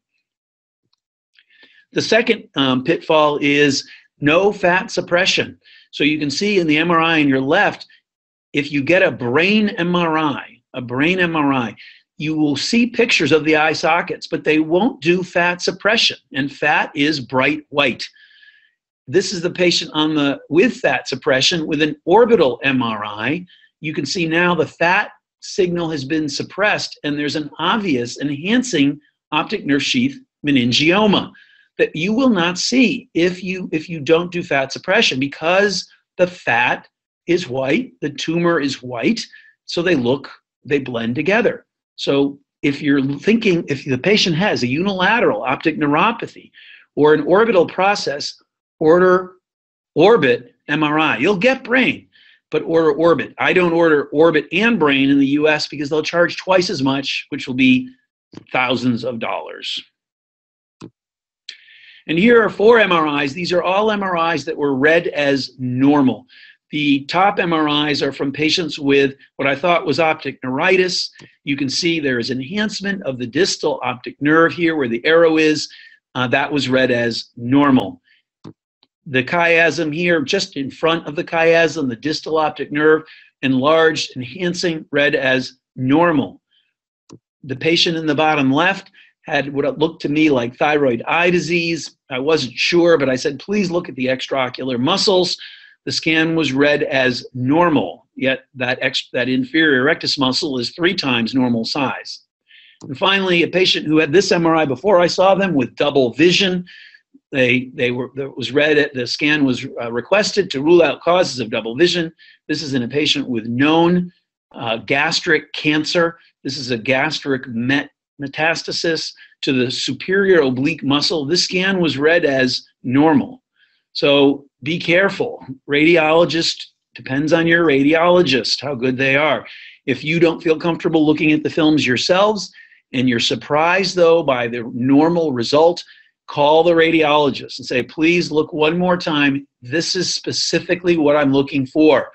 The second um, pitfall is no fat suppression. So you can see in the MRI on your left, if you get a brain MRI, a brain MRI, you will see pictures of the eye sockets, but they won't do fat suppression. And fat is bright white. This is the patient on the with fat suppression with an orbital MRI. You can see now the fat signal has been suppressed, and there's an obvious enhancing optic nerve sheath meningioma that you will not see if you if you don't do fat suppression because the fat is white, the tumor is white, so they look, they blend together. So if you're thinking, if the patient has a unilateral optic neuropathy or an orbital process, order orbit MRI. You'll get brain, but order orbit. I don't order orbit and brain in the US because they'll charge twice as much, which will be thousands of dollars. And here are four MRIs. These are all MRIs that were read as normal. The top MRIs are from patients with what I thought was optic neuritis. You can see there is enhancement of the distal optic nerve here where the arrow is. Uh, that was read as normal. The chiasm here, just in front of the chiasm, the distal optic nerve, enlarged, enhancing, read as normal. The patient in the bottom left had what looked to me like thyroid eye disease. I wasn't sure, but I said, please look at the extraocular muscles. The scan was read as normal, yet that, ex- that inferior rectus muscle is three times normal size. And finally, a patient who had this MRI before I saw them with double vision. They, they were, was read, at the scan was uh, requested to rule out causes of double vision. This is in a patient with known uh, gastric cancer. This is a gastric met metastasis to the superior oblique muscle. This scan was read as normal. So be careful. Radiologist depends on your radiologist, how good they are. If you don't feel comfortable looking at the films yourselves and you're surprised though by the normal result, call the radiologist and say, please look one more time. This is specifically what I'm looking for.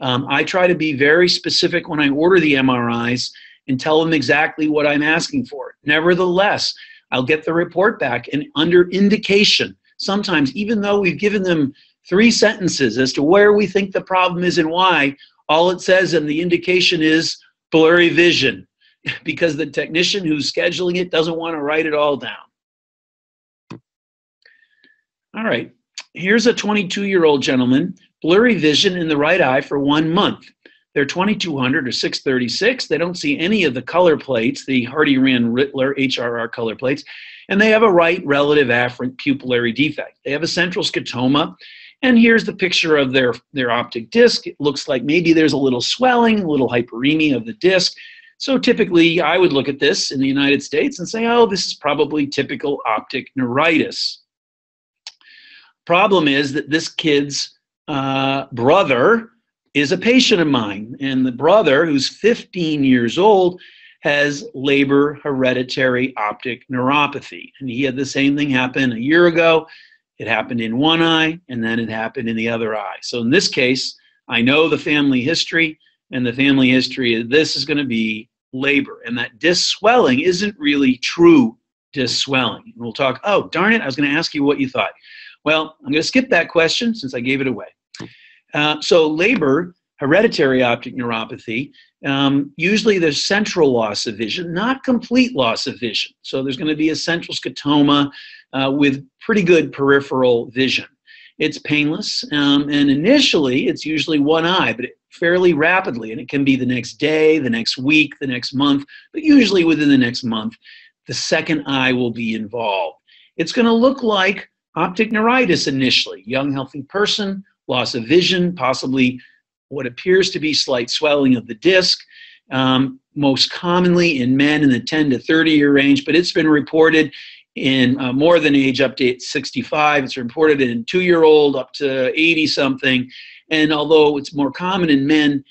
Um, I try to be very specific when I order the MRIs and tell them exactly what I'm asking for. Nevertheless, I'll get the report back and under indication, sometimes even though we've given them three sentences as to where we think the problem is and why, all it says and the indication is blurry vision (laughs) because the technician who's scheduling it doesn't want to write it all down. All right, here's a 22 year old gentleman, blurry vision in the right eye for one month. They're 2200 or 636. They don't see any of the color plates, the Hardy Rand Rittler HRR color plates, and they have a right relative afferent pupillary defect. They have a central scotoma. And here's the picture of their, their optic disc. It looks like maybe there's a little swelling, a little hyperemia of the disc. So typically, I would look at this in the United States and say, oh, this is probably typical optic neuritis. Problem is that this kid's uh, brother is a patient of mine. And the brother, who's 15 years old, has Leber hereditary optic neuropathy. And he had the same thing happen a year ago. It happened in one eye, and then it happened in the other eye. So in this case, I know the family history, and the family history of this is going to be Leber. And that disc swelling isn't really true disc swelling. And we'll talk, oh, darn it, I was going to ask you what you thought. Well, I'm going to skip that question since I gave it away. Uh, so Leber, hereditary optic neuropathy, um, usually there's central loss of vision, not complete loss of vision. So there's going to be a central scotoma uh, with pretty good peripheral vision. It's painless, um, and initially it's usually one eye, but fairly rapidly, and it can be the next day, the next week, the next month, but usually within the next month, the second eye will be involved. It's going to look like optic neuritis initially, young healthy person, loss of vision, possibly what appears to be slight swelling of the disc, um, most commonly in men in the 10 to 30 year range, but it's been reported in uh, more than age up to 65. It's reported in two year old up to 80 something. And although it's more common in men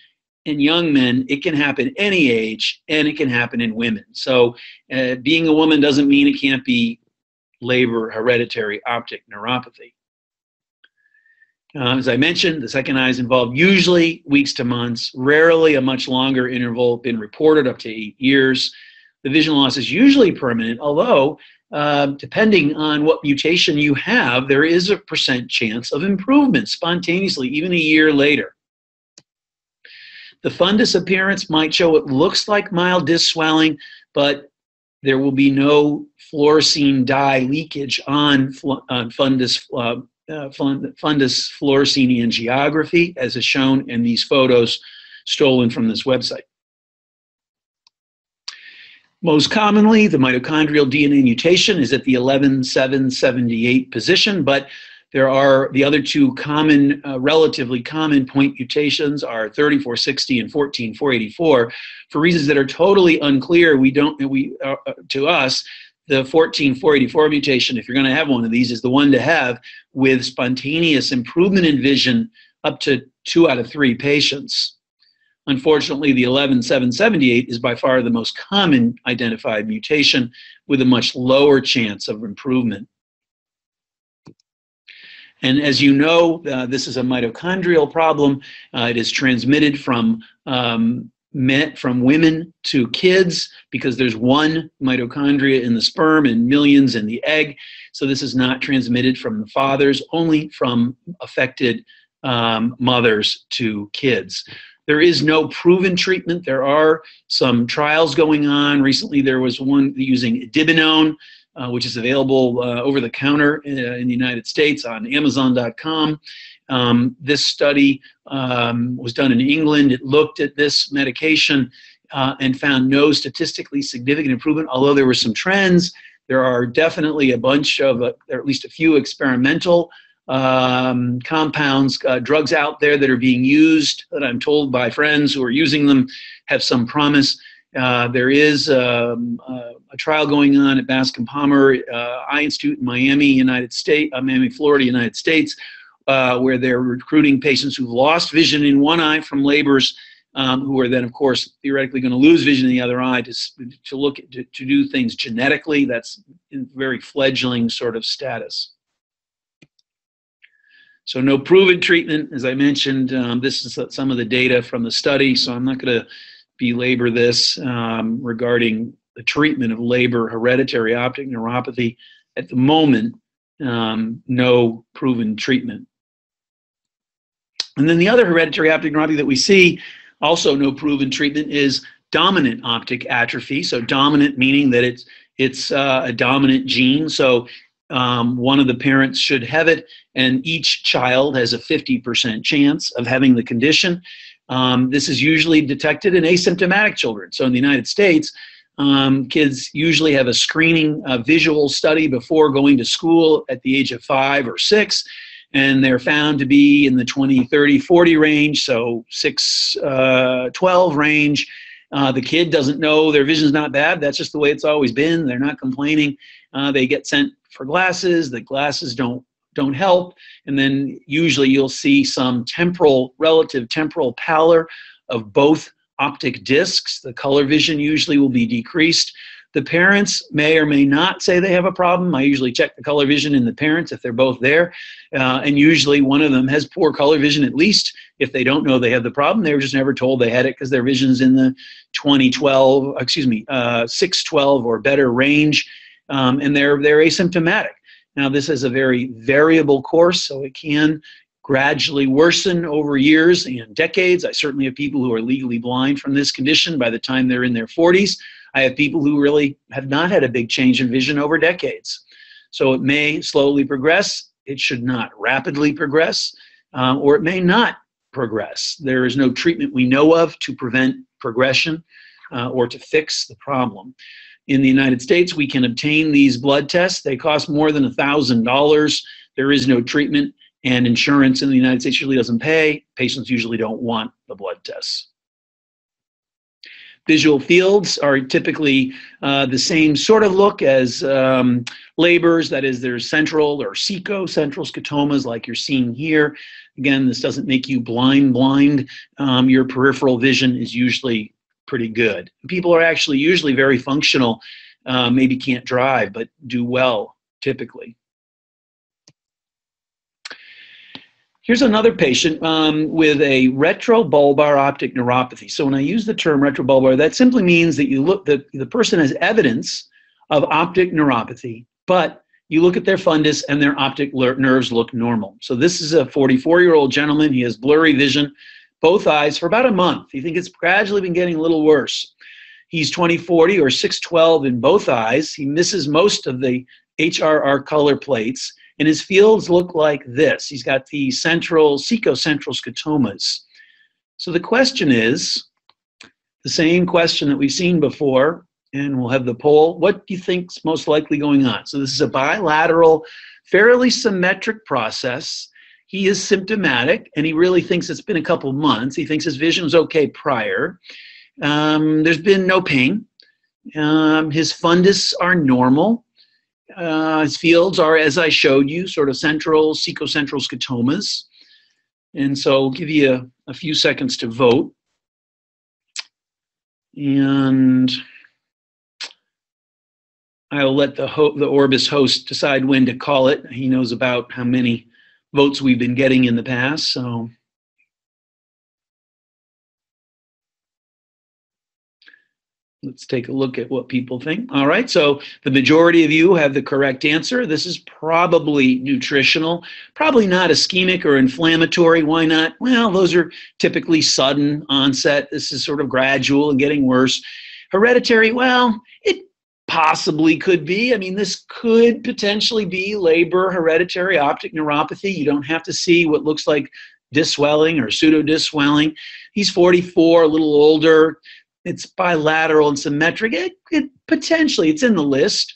and young men, it can happen any age and it can happen in women. So uh, being a woman doesn't mean it can't be Leber hereditary optic neuropathy. Uh, as I mentioned, the second eye is involved usually weeks to months, rarely a much longer interval, been reported up to eight years. The vision loss is usually permanent, although uh, depending on what mutation you have, there is a percent chance of improvement spontaneously, even a year later. The fundus appearance might show what looks like mild disc swelling, but there will be no fluorescein dye leakage on, on fundus uh, uh, fundus fluorescein angiography, as is shown in these photos stolen from this website. Most commonly, the mitochondrial DNA mutation is at the 11778 position, but there are the other two common, uh, relatively common point mutations are 3460 and 14484. For reasons that are totally unclear, we don't, we, uh, uh to us, the 14484 mutation, if you're going to have one of these, is the one to have with spontaneous improvement in vision up to two out of three patients. Unfortunately, the 11778 is by far the most common identified mutation with a much lower chance of improvement. And as you know, uh, this is a mitochondrial problem. Uh, it is transmitted from um, met from women to kids because there's one mitochondria in the sperm and millions in the egg. So this is not transmitted from the fathers, only from affected um, mothers to kids. There is no proven treatment. There are some trials going on. Recently, there was one using idebenone, uh, which is available uh, over the counter in, uh, in, the United States on Amazon.com. Um, this study um, was done in England. It looked at this medication uh, and found no statistically significant improvement, although there were some trends. There are definitely a bunch of, uh, or at least a few experimental um, compounds, uh, drugs out there that are being used that I'm told by friends who are using them have some promise. Uh, there is um, uh, a trial going on at Bascom Palmer uh, Eye Institute in Miami, United States, uh, Miami, Florida, United States, uh, where they're recruiting patients who've lost vision in one eye from Leber's, um, who are then, of course, theoretically going to lose vision in the other eye to, to look at, to, to do things genetically. That's very fledgling sort of status. So no proven treatment, as I mentioned. Um, this is some of the data from the study, so I'm not going to belabor this um, regarding the treatment of Leber hereditary optic neuropathy. At the moment, um, no proven treatment. And then the other hereditary optic neuropathy that we see, also no proven treatment, is dominant optic atrophy. So dominant meaning that it's it's uh, a dominant gene. So um, one of the parents should have it, and each child has a 50% chance of having the condition. Um, this is usually detected in asymptomatic children. So in the United States, um, kids usually have a screening uh, visual study before going to school at the age of five or six, and they're found to be in the 20, 30, 40 range, so 6, uh, 12 range. Uh, the kid doesn't know their vision's not bad. That's just the way it's always been. They're not complaining. Uh, they get sent for glasses. The glasses don't don't help, and then usually you'll see some temporal relative temporal pallor of both optic discs. The color vision usually will be decreased. The parents may or may not say they have a problem. I usually check the color vision in the parents if they're both there. Uh, and usually one of them has poor color vision at least. If they don't know they have the problem, they were just never told they had it because their vision's in the 2012, excuse me, uh, 612 or better range um, and they're they're asymptomatic. Now this is a very variable course, so it can gradually worsen over years and decades. I certainly have people who are legally blind from this condition by the time they're in their 40s. I have people who really have not had a big change in vision over decades. So it may slowly progress. It should not rapidly progress, um, or it may not progress. There is no treatment we know of to prevent progression uh, or to fix the problem in the United States, we can obtain these blood tests. They cost more than $1,000. There is no treatment, and insurance in the United States usually doesn't pay. Patients usually don't want the blood tests. Visual fields are typically uh, the same sort of look as um, Leber's, that is, there's central or cecocentral scotomas like you're seeing here. Again, this doesn't make you blind, blind. Um, your peripheral vision is usually pretty good. People are actually usually very functional, uh, maybe can't drive, but do well typically. Here's another patient um, with a retrobulbar optic neuropathy. So when I use the term retrobulbar, that simply means that you look that the person has evidence of optic neuropathy, but you look at their fundus and their optic nerves look normal. So this is a 44-year-old gentleman. He has blurry vision both eyes for about a month. You think it's gradually been getting a little worse. He's 2040 or 612 in both eyes. He misses most of the HRR color plates, and his fields look like this. He's got the central, cecocentral scotomas. So the question is the same question that we've seen before, and we'll have the poll. What do you think's most likely going on? So this is a bilateral, fairly symmetric process he is symptomatic and he really thinks it's been a couple months. He thinks his vision was okay prior. Um, there's been no pain. Um, his fundus are normal. Uh, his fields are, as I showed you, sort of central, cecocentral scotomas. And so I'll give you a, a few seconds to vote. And I'll let the, the Orbis host decide when to call it. He knows about how many votes we've been getting in the past. So let's take a look at what people think. All right, so the majority of you have the correct answer. This is probably nutritional, probably not ischemic or inflammatory. Why not? Well, those are typically sudden onset. This is sort of gradual and getting worse. Hereditary, well, it possibly could be. I mean, this could potentially be Leber hereditary optic neuropathy. You don't have to see what looks like disswelling or pseudo disswelling. He's 44, a little older it's bilateral and symmetric. It, it potentially it's in the list.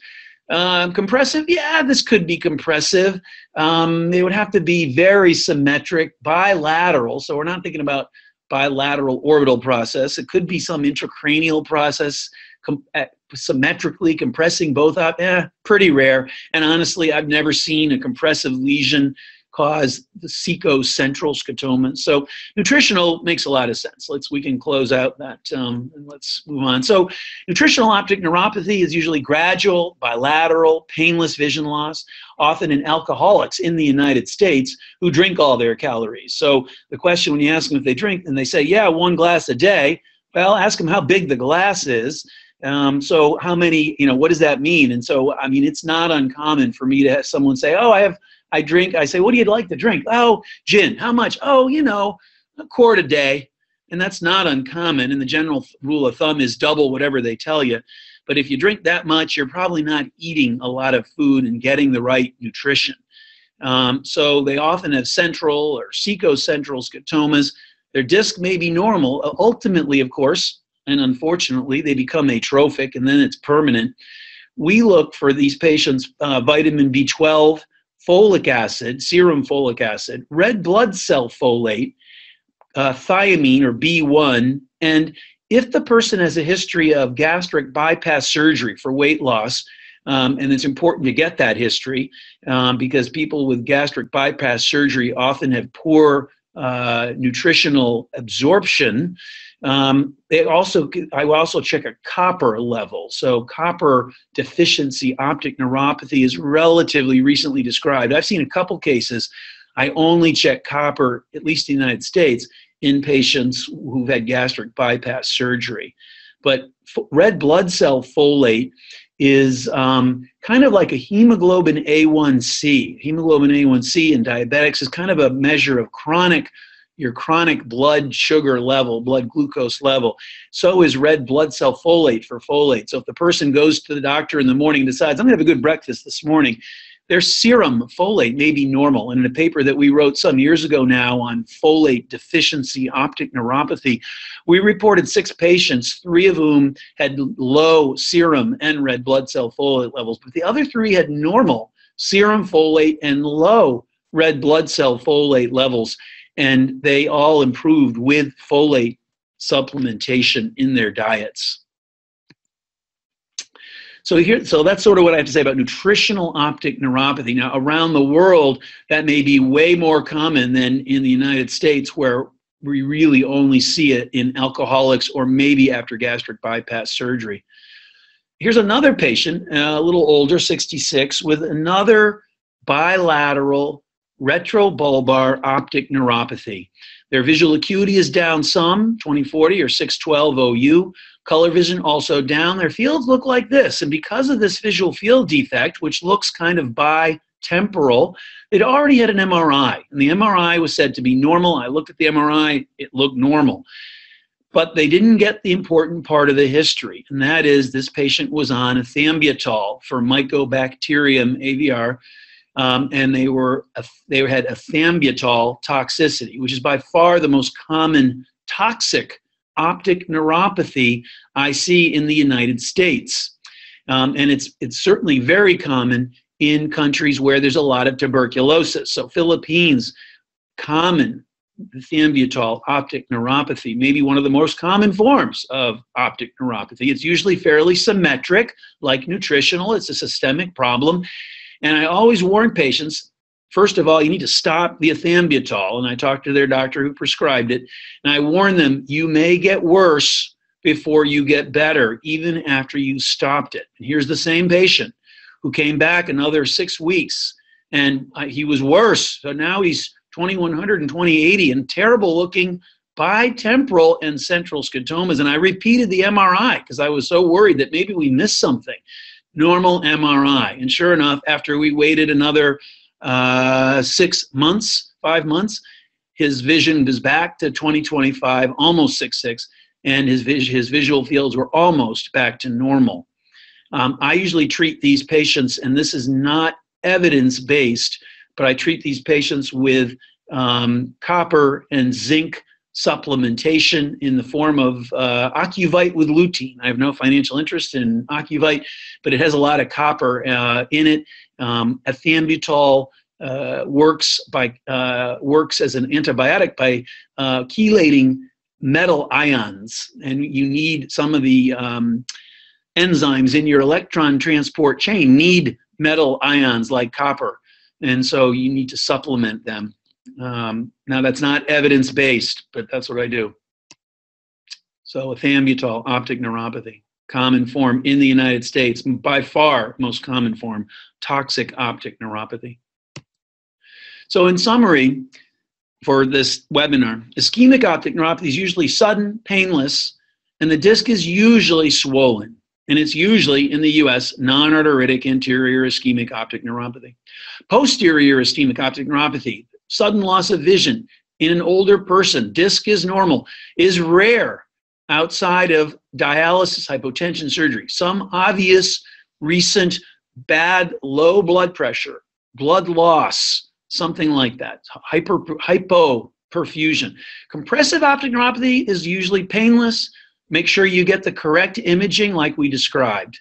Um, compressive, yeah, this could be compressive. Um, they would have to be very symmetric, bilateral. So we're not thinking about bilateral orbital process. It could be some intracranial process, com- eh, symmetrically compressing both up. Yeah, pretty rare. And honestly, I've never seen a compressive lesion cause the cecocentral scotoma. So nutritional makes a lot of sense. Let's we can close out that um, and let's move on. So nutritional optic neuropathy is usually gradual, bilateral, painless vision loss, often in alcoholics in the United States who drink all their calories. So the question when you ask them if they drink and they say, yeah, one glass a day, well, ask them how big the glass is. Um, so how many, you know, what does that mean? And so, I mean, it's not uncommon for me to have someone say, oh, I have I drink. I say, what do you like to drink? Oh, gin. How much? Oh, you know, a quart a day. And that's not uncommon. And the general rule of thumb is double whatever they tell you. But if you drink that much, you're probably not eating a lot of food and getting the right nutrition. Um, so they often have central or central scotomas. Their disc may be normal. Uh, ultimately, of course, and unfortunately, they become atrophic and then it's permanent. We look for these patients uh, vitamin B12 folic acid, serum folic acid, red blood cell folate, uh, thiamine or B1, and if the person has a history of gastric bypass surgery for weight loss, um, and it's important to get that history um, because people with gastric bypass surgery often have poor uh, nutritional absorption. Um, they also, I will also check a copper level. So copper deficiency optic neuropathy is relatively recently described. I've seen a couple cases. I only check copper, at least in the United States, in patients who've had gastric bypass surgery. But red blood cell folate is um, kind of like a hemoglobin A1C. Hemoglobin A1C in diabetics is kind of a measure of chronic your chronic blood sugar level, blood glucose level. So is red blood cell folate for folate. So if the person goes to the doctor in the morning and decides, I'm going to have a good breakfast this morning, their serum folate may be normal. And in a paper that we wrote some years ago now on folate deficiency optic neuropathy, we reported six patients, three of whom had low serum and red blood cell folate levels, but the other three had normal serum folate and low red blood cell folate levels and they all improved with folate supplementation in their diets. So here, so that's sort of what I have to say about nutritional optic neuropathy. Now, around the world, that may be way more common than in the United States, where we really only see it in alcoholics or maybe after gastric bypass surgery. Here's another patient, a little older, 66, with another bilateral retrobulbar optic neuropathy. Their visual acuity is down some, 2040 or 612 OU. Color vision also down. Their fields look like this. And because of this visual field defect, which looks kind of bitemporal, they'd already had an MRI. And the MRI was said to be normal. I looked at the MRI, it looked normal. But they didn't get the important part of the history, and that is this patient was on ethambutol for Mycobacterium avium um, and they were they had ethambutol toxicity, which is by far the most common toxic optic neuropathy I see in the United States, um, and it's it's certainly very common in countries where there's a lot of tuberculosis. So Philippines, common ethambutol optic neuropathy, maybe one of the most common forms of optic neuropathy. It's usually fairly symmetric, like nutritional. It's a systemic problem. And I always warn patients first of all, you need to stop the ethambutol. And I talked to their doctor who prescribed it. And I warn them, you may get worse before you get better, even after you stopped it. And here's the same patient who came back another six weeks and he was worse. So now he's 2100 and 2080 and terrible looking bitemporal and central scotomas. And I repeated the MRI because I was so worried that maybe we missed something. Normal MRI. And sure enough, after we waited another uh, six months, five months, his vision was back to 2025, almost six six, and his, vis- his visual fields were almost back to normal. Um, I usually treat these patients, and this is not evidence based, but I treat these patients with um, copper and zinc supplementation in the form of uh, Ocuvite with lutein. I have no financial interest in Ocuvite, but it has a lot of copper uh, in it. Um, ethambutol uh, works by uh, works as an antibiotic by uh, chelating metal ions, and you need some of the um, enzymes in your electron transport chain need metal ions like copper, and so you need to supplement them. Um, now, that's not evidence based, but that's what I do. So, ethambutol, optic neuropathy, common form in the United States, by far most common form, toxic optic neuropathy. So, in summary, for this webinar, ischemic optic neuropathy is usually sudden, painless, and the disc is usually swollen. And it's usually in the US non arteritic anterior ischemic optic neuropathy. Posterior ischemic optic neuropathy, sudden loss of vision in an older person, disc is normal, is rare outside of dialysis hypotension surgery. Some obvious recent bad low blood pressure, blood loss, something like that, hyper, hypoperfusion. Compressive optic neuropathy is usually painless. Make sure you get the correct imaging like we described.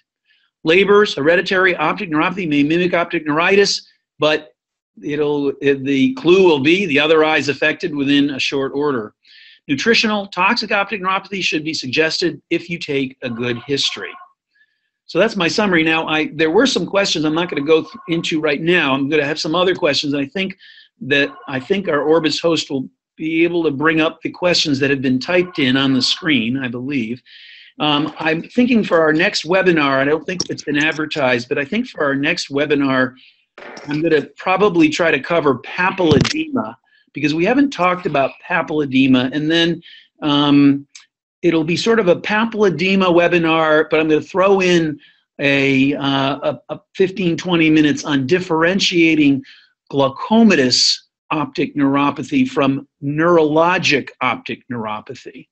Leber's hereditary optic neuropathy may mimic optic neuritis, but it'll it, the clue will be the other eye is affected within a short order. Nutritional toxic optic neuropathy should be suggested if you take a good history. So that's my summary. Now, I there were some questions I'm not going to go th- into right now. I'm going to have some other questions. I think that I think our Orbis host will be able to bring up the questions that have been typed in on the screen. I believe. Um, I'm thinking for our next webinar. I don't think it's been advertised, but I think for our next webinar, I'm going to probably try to cover papilledema because we haven't talked about papilledema. And then um, it'll be sort of a papilledema webinar, but I'm going to throw in a, uh, a, a 15, 20 minutes on differentiating glaucomatous optic neuropathy from neurologic optic neuropathy.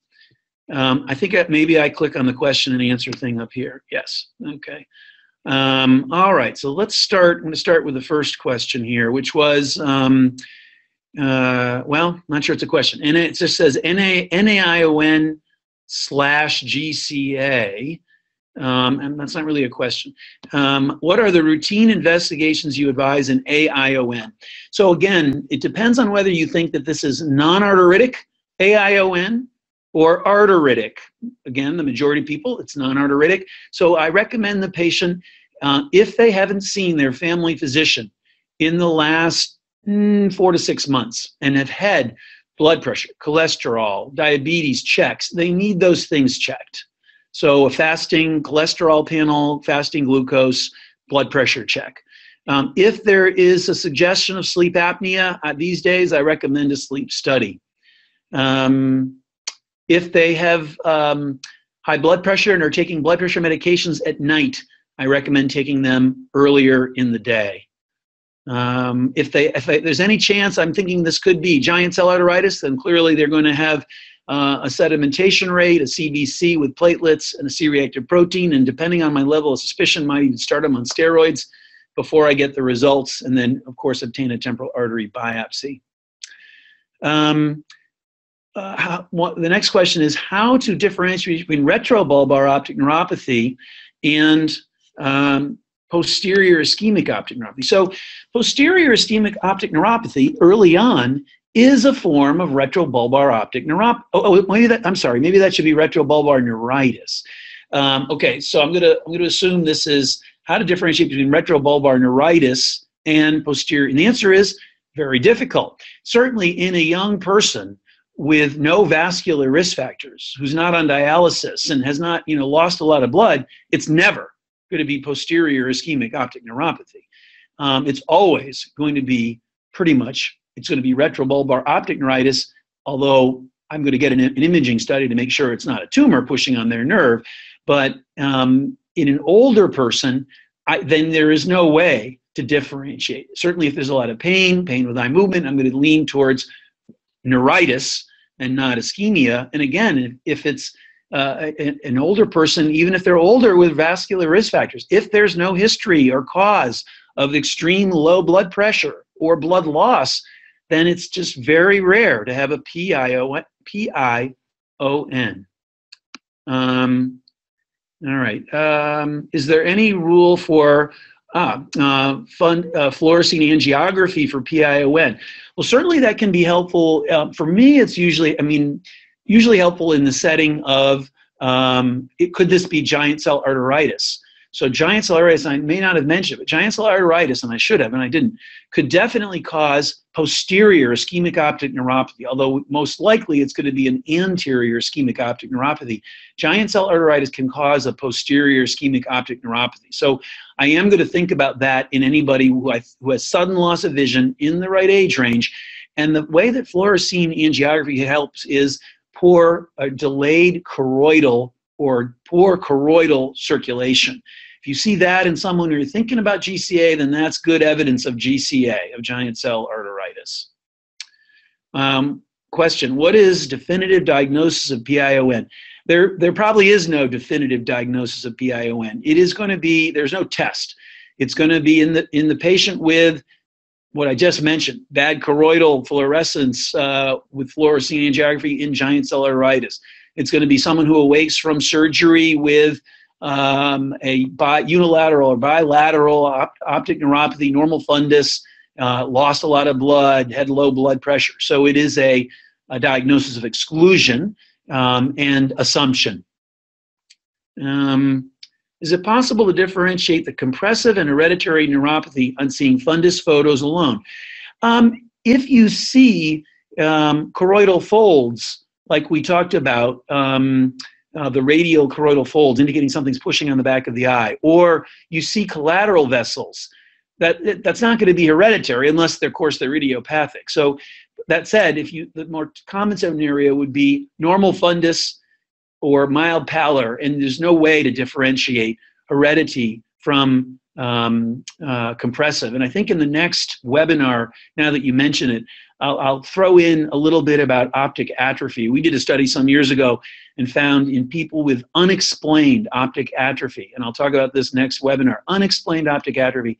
Um, I think maybe I click on the question and answer thing up here. Yes. Okay. Um, all right, so let's start. I'm going to start with the first question here, which was, um, uh, well, not sure it's a question. And it just says NA, NAION slash GCA. Um, and that's not really a question. Um, what are the routine investigations you advise in AION? So again, it depends on whether you think that this is non-arteritic AION or arteritic. Again, the majority of people, it's non-arteritic. So I recommend the patient uh, if they haven't seen their family physician in the last mm, four to six months and have had blood pressure, cholesterol, diabetes checks, they need those things checked. So a fasting cholesterol panel, fasting glucose, blood pressure check. Um, if there is a suggestion of sleep apnea uh, these days, I recommend a sleep study. Um, if they have um, high blood pressure and are taking blood pressure medications at night, I recommend taking them earlier in the day. Um, if, they, if there's any chance I'm thinking this could be giant cell arteritis, then clearly they're going to have uh, a sedimentation rate, a CBC with platelets, and a C-reactive protein. And depending on my level of suspicion, might even start them on steroids before I get the results, and then of course obtain a temporal artery biopsy. Um, uh, how, what, the next question is how to differentiate between retrobulbar optic neuropathy and um, posterior ischemic optic neuropathy. So, posterior ischemic optic neuropathy early on is a form of retrobulbar optic neuropathy. Oh, oh, maybe that. I'm sorry. Maybe that should be retrobulbar neuritis. Um, okay, so I'm gonna I'm gonna assume this is how to differentiate between retrobulbar neuritis and posterior. And the answer is very difficult. Certainly, in a young person with no vascular risk factors, who's not on dialysis and has not you know lost a lot of blood, it's never going to be posterior ischemic optic neuropathy. um, it's always going to be pretty much, it's going to be retrobulbar optic neuritis, although I'm going to get an, an, imaging study to make sure it's not a tumor pushing on their nerve. But um, in an older person, I, then there is no way to differentiate. Certainly, if there's a lot of pain, pain with eye movement, I'm going to lean towards neuritis and not ischemia. And again, if it's uh, an older person, even if they're older with vascular risk factors, if there's no history or cause of extreme low blood pressure or blood loss, then it's just very rare to have a PIO, PION. Um, all right. Um, is there any rule for ah, uh, fund, uh, fluorescein angiography for PION? Well, certainly that can be helpful. Uh, for me, it's usually, I mean, usually helpful in the setting of um, it, could this be giant cell arteritis? So giant cell arteritis, I may not have mentioned, but giant cell arteritis, and I should have, and I didn't, could definitely cause posterior ischemic optic neuropathy, although most likely it's going to be an anterior ischemic optic neuropathy. Giant cell arteritis can cause a posterior ischemic optic neuropathy. So I am going to think about that in anybody who, I, who has sudden loss of vision in the right age range. And the way that fluorescein angiography helps is poor uh, delayed choroidal or poor choroidal circulation. If you see that in someone who's thinking about GCA, then that's good evidence of GCA, of giant cell arteritis. Um, question, what is definitive diagnosis of PION? There, there probably is no definitive diagnosis of PION. It is going to be, there's no test. It's going to be in the, in the patient with what I just mentioned, bad choroidal fluorescence uh, with fluorescein angiography in giant cell arteritis. It's going to be someone who awakes from surgery with um, a bi- unilateral or bilateral op- optic neuropathy, normal fundus, uh, lost a lot of blood, had low blood pressure. So it is a, a diagnosis of exclusion um, and assumption. Um, is it possible to differentiate the compressive and hereditary neuropathy on seeing fundus photos alone? Um, if you see um, choroidal folds, like we talked about, um, uh, the radial choroidal folds indicating something's pushing on the back of the eye, or you see collateral vessels, that, that's not going to be hereditary unless, of course, they're idiopathic. So that said, if you the more common scenario would be normal fundus or mild pallor, and there's no way to differentiate heredity from um, uh, compressive. And I think in the next webinar, now that you mention it, I'll, I'll, throw in a little bit about optic atrophy. We did a study some years ago and found in people with unexplained optic atrophy, and I'll talk about this next webinar, unexplained optic atrophy.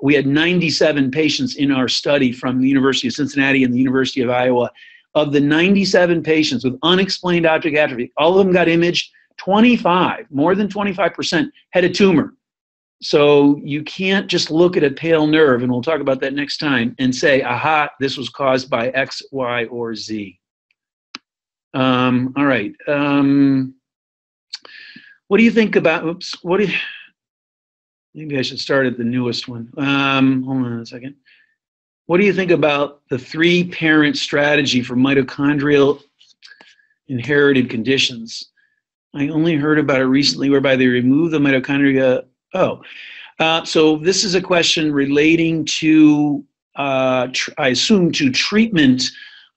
We had 97 patients in our study from the University of Cincinnati and the University of Iowa. Of the 97 patients with unexplained optic atrophy, all of them got imaged. 25, more than 25%, had a tumor so you can't just look at a pale nerve, and we'll talk about that next time, and say, aha, this was caused by X, Y, or Z. Um, all right. Um, what do you think about, oops, what do you, maybe I should start at the newest one. Um, hold on a second. What do you think about the three parent strategy for mitochondrial inherited conditions? I only heard about it recently whereby they remove the mitochondria Oh, uh, so this is a question relating to, uh, I assume, to treatment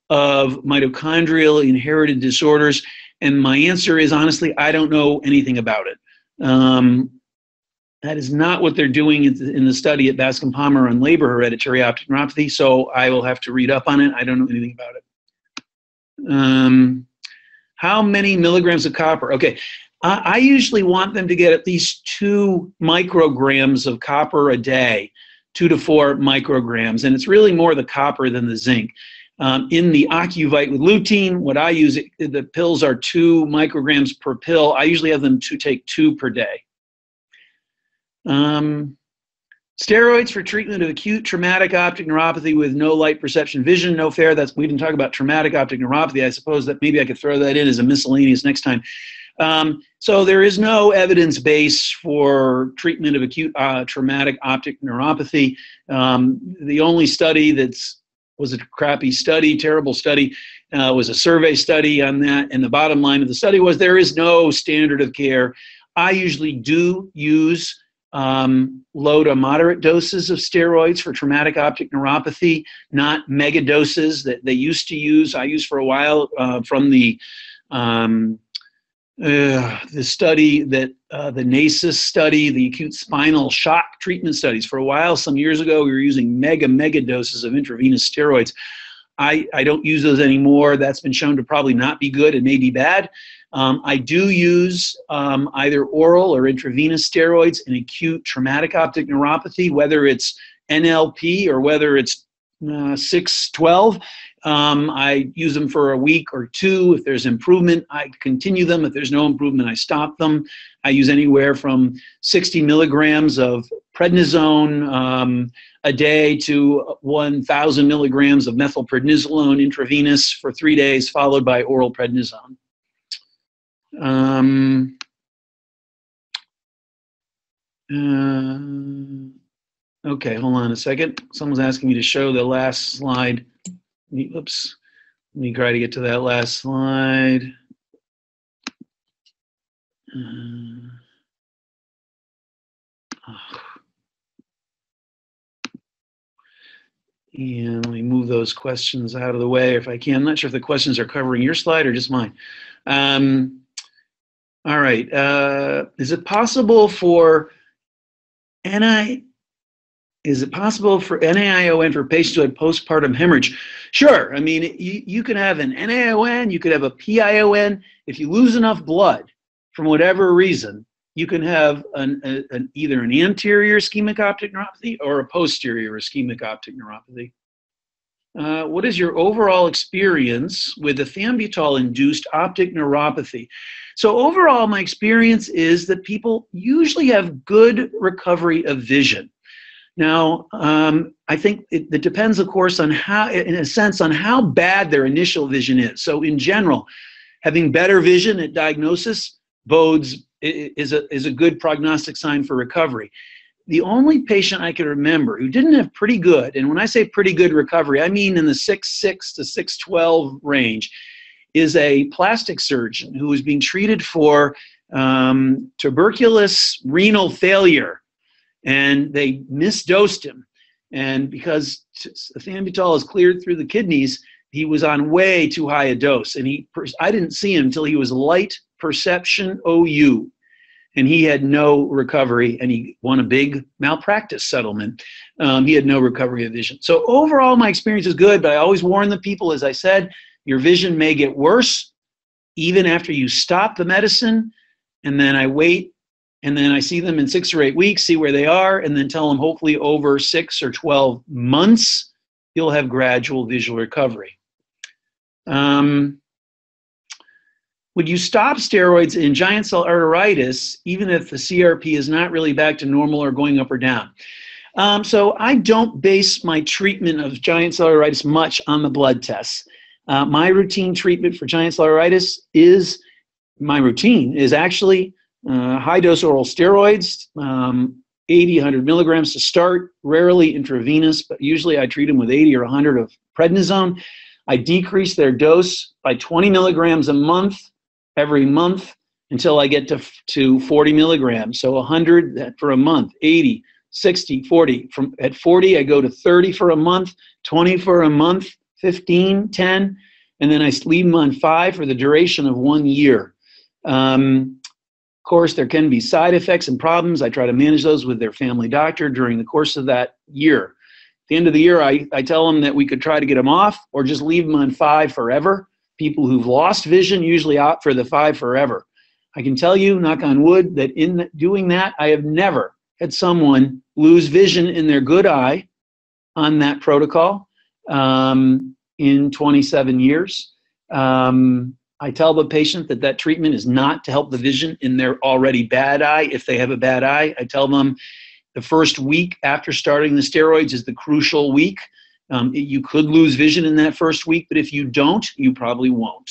of mitochondrial inherited disorders. And my answer is honestly, I don't know anything about it. Um, that is not what they're doing in the study at Bascom Palmer on Leber hereditary optic neuropathy, so I will have to read up on it. I don't know anything about it. Um, how many milligrams of copper? Okay, I usually want them to get at least two micrograms of copper a day, two to four micrograms, and it's really more the copper than the zinc. Um, in the Ocuvite with lutein, what I use, the pills are two micrograms per pill. I usually have them to take two per day. Um, steroids for treatment of acute traumatic optic neuropathy with no light perception vision, no fair. That's we didn't talk about traumatic optic neuropathy. I suppose that maybe I could throw that in as a miscellaneous next time. Um, so there is no evidence base for treatment of acute uh, traumatic optic neuropathy. Um, the only study that's was a crappy study, terrible study, uh, was a survey study on that. And the bottom line of the study was there is no standard of care. I usually do use um, low to moderate doses of steroids for traumatic optic neuropathy, not mega doses that they used to use. I used for a while uh, from the um, uh, the study that uh, the NASCIS study, the acute spinal shock treatment studies. For a while, some years ago, we were using mega mega doses of intravenous steroids. I, I don't use those anymore. That's been shown to probably not be good and may be bad. Um, I do use um, either oral or intravenous steroids in acute traumatic optic neuropathy, whether it's NLP or whether it's uh, 612. Um, I use them for a week or two. If there's improvement, I continue them. If there's no improvement, I stop them. I use anywhere from 60 milligrams of prednisone um, a day to 1,000 milligrams of methylprednisolone intravenous for three days, followed by oral prednisone. Um, uh, okay, hold on a second. Someone's asking me to show the last slide. Oops. Let me try to get to that last slide. Uh. And let me move those questions out of the way if I can. I'm not sure if the questions are covering your slide or just mine. Um, all right. Uh, is it possible for NI? Is it possible for NaION for patients who had postpartum hemorrhage? Sure. I mean, you, you can have an NaION, you could have a PION. If you lose enough blood from whatever reason, you can have an, a, an, either an anterior ischemic optic neuropathy or a posterior ischemic optic neuropathy. Uh, what is your overall experience with the ethambutol induced optic neuropathy? So, overall, my experience is that people usually have good recovery of vision. Now, um, I think it, it, depends, of course, on how, in a sense, on how bad their initial vision is. So, in general, having better vision at diagnosis bodes is a, is a good prognostic sign for recovery the only patient I can remember who didn't have pretty good, and when I say pretty good recovery, I mean in the 6'6 to 6'12 range, is a plastic surgeon who was being treated for um, tuberculous renal failure. And they misdosed him. And because ethambutol is cleared through the kidneys, he was on way too high a dose. And he, I didn't see him until he was light perception OU and he had no recovery and he won a big malpractice settlement um, he had no recovery of vision so overall my experience is good but i always warn the people as i said your vision may get worse even after you stop the medicine and then i wait and then i see them in six or eight weeks see where they are and then tell them hopefully over six or 12 months you'll have gradual visual recovery um, would you stop steroids in giant cell arteritis even if the CRP is not really back to normal or going up or down? Um, so I don't base my treatment of giant cell arteritis much on the blood tests. Uh, my routine treatment for giant cell arteritis is my routine is actually uh, high dose oral steroids, um, 80, 100 milligrams to start, rarely intravenous, but usually I treat them with 80 or 100 of prednisone. I decrease their dose by 20 milligrams a month every month until I get to, to 40 milligrams. So 100 for a month, 80, 60, 40. From at 40, I go to 30 for a month, 20 for a month, 15, 10, and then I leave them on five for the duration of one year. Um, of course, there can be side effects and problems. I try to manage those with their family doctor during the course of that year. At the end of the year, I, I tell them that we could try to get them off or just leave them on five forever people who've lost vision usually opt for the five forever. I can tell you, knock on wood, that in doing that, I have never had someone lose vision in their good eye on that protocol um, in 27 years. Um, I tell the patient that that treatment is not to help the vision in their already bad eye. If they have a bad eye, I tell them the first week after starting the steroids is the crucial week um, you could lose vision in that first week, but if you don't, you probably won't.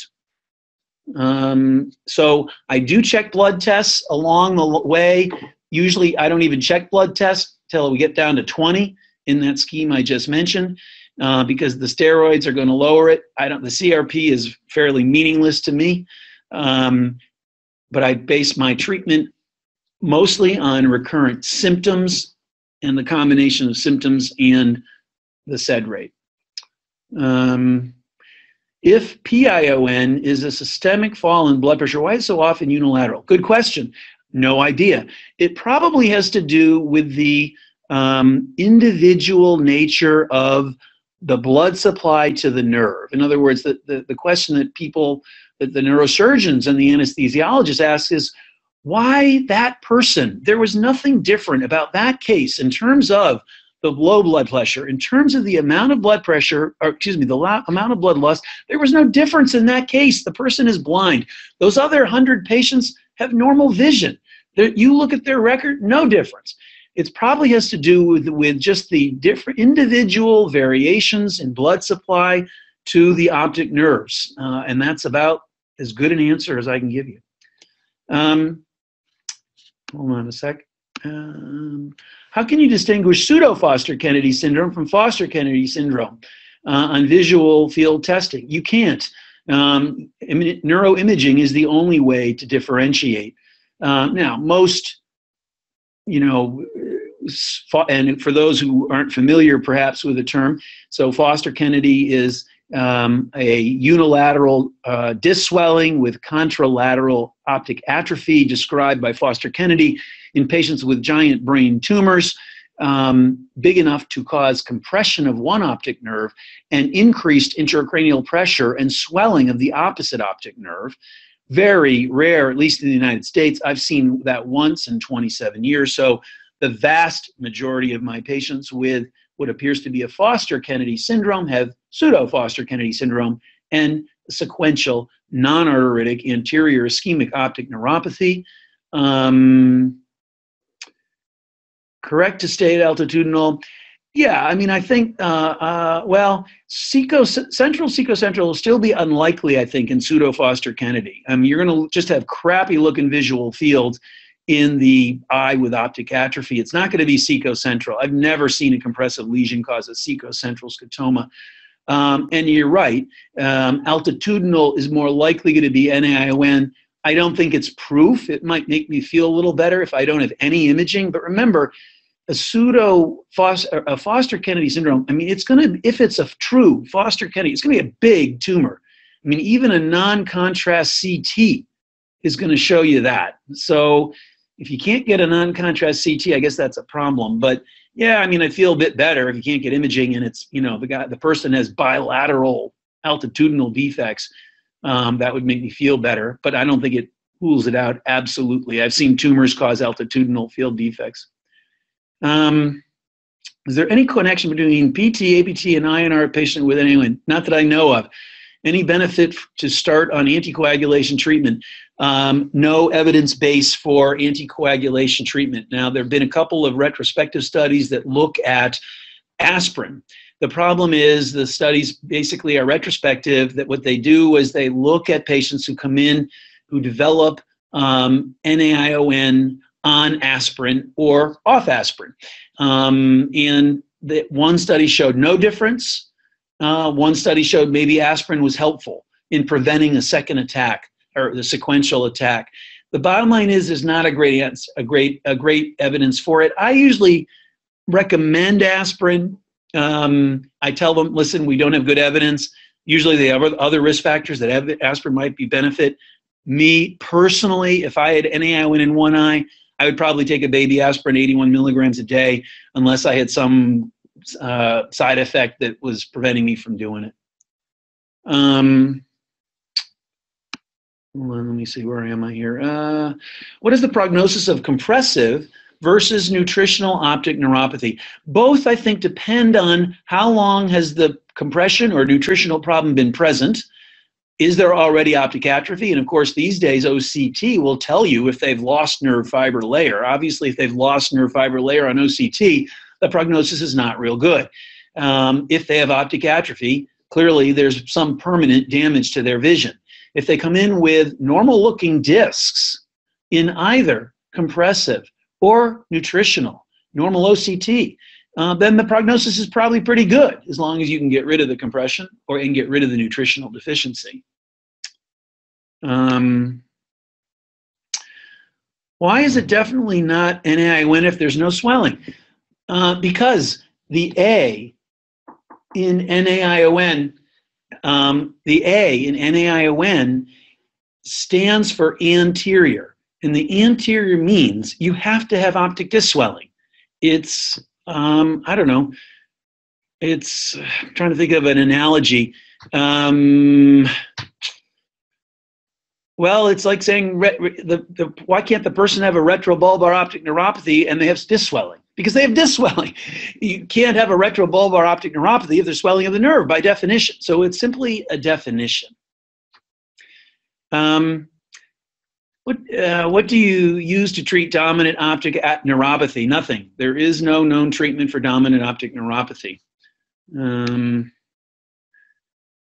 Um, so I do check blood tests along the way. Usually, I don't even check blood tests till we get down to 20 in that scheme I just mentioned, uh, because the steroids are going to lower it. I don't. The CRP is fairly meaningless to me, um, but I base my treatment mostly on recurrent symptoms and the combination of symptoms and the SED rate. Um, if PION is a systemic fall in blood pressure, why is it so often unilateral? Good question. No idea. It probably has to do with the um, individual nature of the blood supply to the nerve. In other words, the, the, the question that people, that the neurosurgeons and the anesthesiologists ask is, why that person? There was nothing different about that case in terms of the low blood pressure. In terms of the amount of blood pressure, or excuse me, the amount of blood loss, there was no difference in that case. The person is blind. Those other 100 patients have normal vision. You look at their record, no difference. It probably has to do with, with just the different individual variations in blood supply to the optic nerves. Uh, and that's about as good an answer as I can give you. Um, hold on a sec. Um, how can you distinguish pseudo Foster Kennedy syndrome from Foster Kennedy syndrome uh, on visual field testing? You can't. Um, neuroimaging is the only way to differentiate. Uh, now, most, you know, and for those who aren't familiar perhaps with the term, so Foster Kennedy is um, a unilateral uh, disc swelling with contralateral optic atrophy described by Foster Kennedy in patients with giant brain tumors. Um, big enough to cause compression of one optic nerve and increased intracranial pressure and swelling of the opposite optic nerve. Very rare, at least in the United States. I've seen that once in 27 years. So the vast majority of my patients with what appears to be a Foster Kennedy syndrome have pseudo Foster Kennedy syndrome and sequential non arteritic anterior ischemic optic neuropathy. Um, correct to state altitudinal. Yeah, I mean, I think, uh, uh, well, Seco, central central will still be unlikely, I think, in pseudo Foster Kennedy. I mean, you're going to just have crappy looking visual fields in the eye with optic atrophy. It's not going to be cecocentral. I've never seen a compressive lesion cause a cecocentral scotoma. Um, and you're right, um, altitudinal is more likely going to be NAION. I don't think it's proof. It might make me feel a little better if I don't have any imaging. But remember, a pseudo Foster, a Foster Kennedy syndrome, I mean, it's going to, if it's a true Foster Kennedy, it's going to be a big tumor. I mean, even a non contrast CT is going to show you that. So if you can't get a non-contrast CT, I guess that's a problem. But yeah, I mean, I feel a bit better if you can't get imaging and it's you know the guy the person has bilateral altitudinal defects. Um, that would make me feel better, but I don't think it rules it out absolutely. I've seen tumors cause altitudinal field defects. Um, is there any connection between PT, APT, and INR patient with anyone? Not that I know of. Any benefit to start on anticoagulation treatment? Um, no evidence base for anticoagulation treatment. Now, there have been a couple of retrospective studies that look at aspirin. The problem is the studies basically are retrospective, that what they do is they look at patients who come in who develop um, NAION on aspirin or off aspirin. Um, and the, one study showed no difference uh, one study showed maybe aspirin was helpful in preventing a second attack or the sequential attack. The bottom line is there's not a great a great a great evidence for it. I usually recommend aspirin. Um, I tell them, listen, we don't have good evidence. Usually they have other risk factors that have, aspirin might be benefit. Me personally, if I had NAION in one eye, I would probably take a baby aspirin 81 milligrams a day unless I had some uh, side effect that was preventing me from doing it. Um, let me see, where am I here? Uh, what is the prognosis of compressive versus nutritional optic neuropathy? Both, I think, depend on how long has the compression or nutritional problem been present. Is there already optic atrophy? And of course, these days, OCT will tell you if they've lost nerve fiber layer. Obviously, if they've lost nerve fiber layer on OCT, the prognosis is not real good. Um, if they have optic atrophy, clearly there's some permanent damage to their vision. If they come in with normal looking discs in either compressive or nutritional, normal OCT, uh, then the prognosis is probably pretty good as long as you can get rid of the compression or and get rid of the nutritional deficiency. Um, Why is it definitely not NAION if there's no swelling? Uh, because the A in NAION, um, the A in NAION stands for anterior. And the anterior means you have to have optic disc swelling. It's, um, I don't know, it's, I'm trying to think of an analogy. Um, well, it's like saying re, re, the, the, why can't the person have a retrobulbar optic neuropathy and they have disc swelling? Because they have disc (laughs) swelling. You can't have a retrobulbar optic neuropathy if there's swelling of the nerve by definition. So it's simply a definition. Um, what, uh, what do you use to treat dominant optic neuropathy? Nothing. There is no known treatment for dominant optic neuropathy. Um,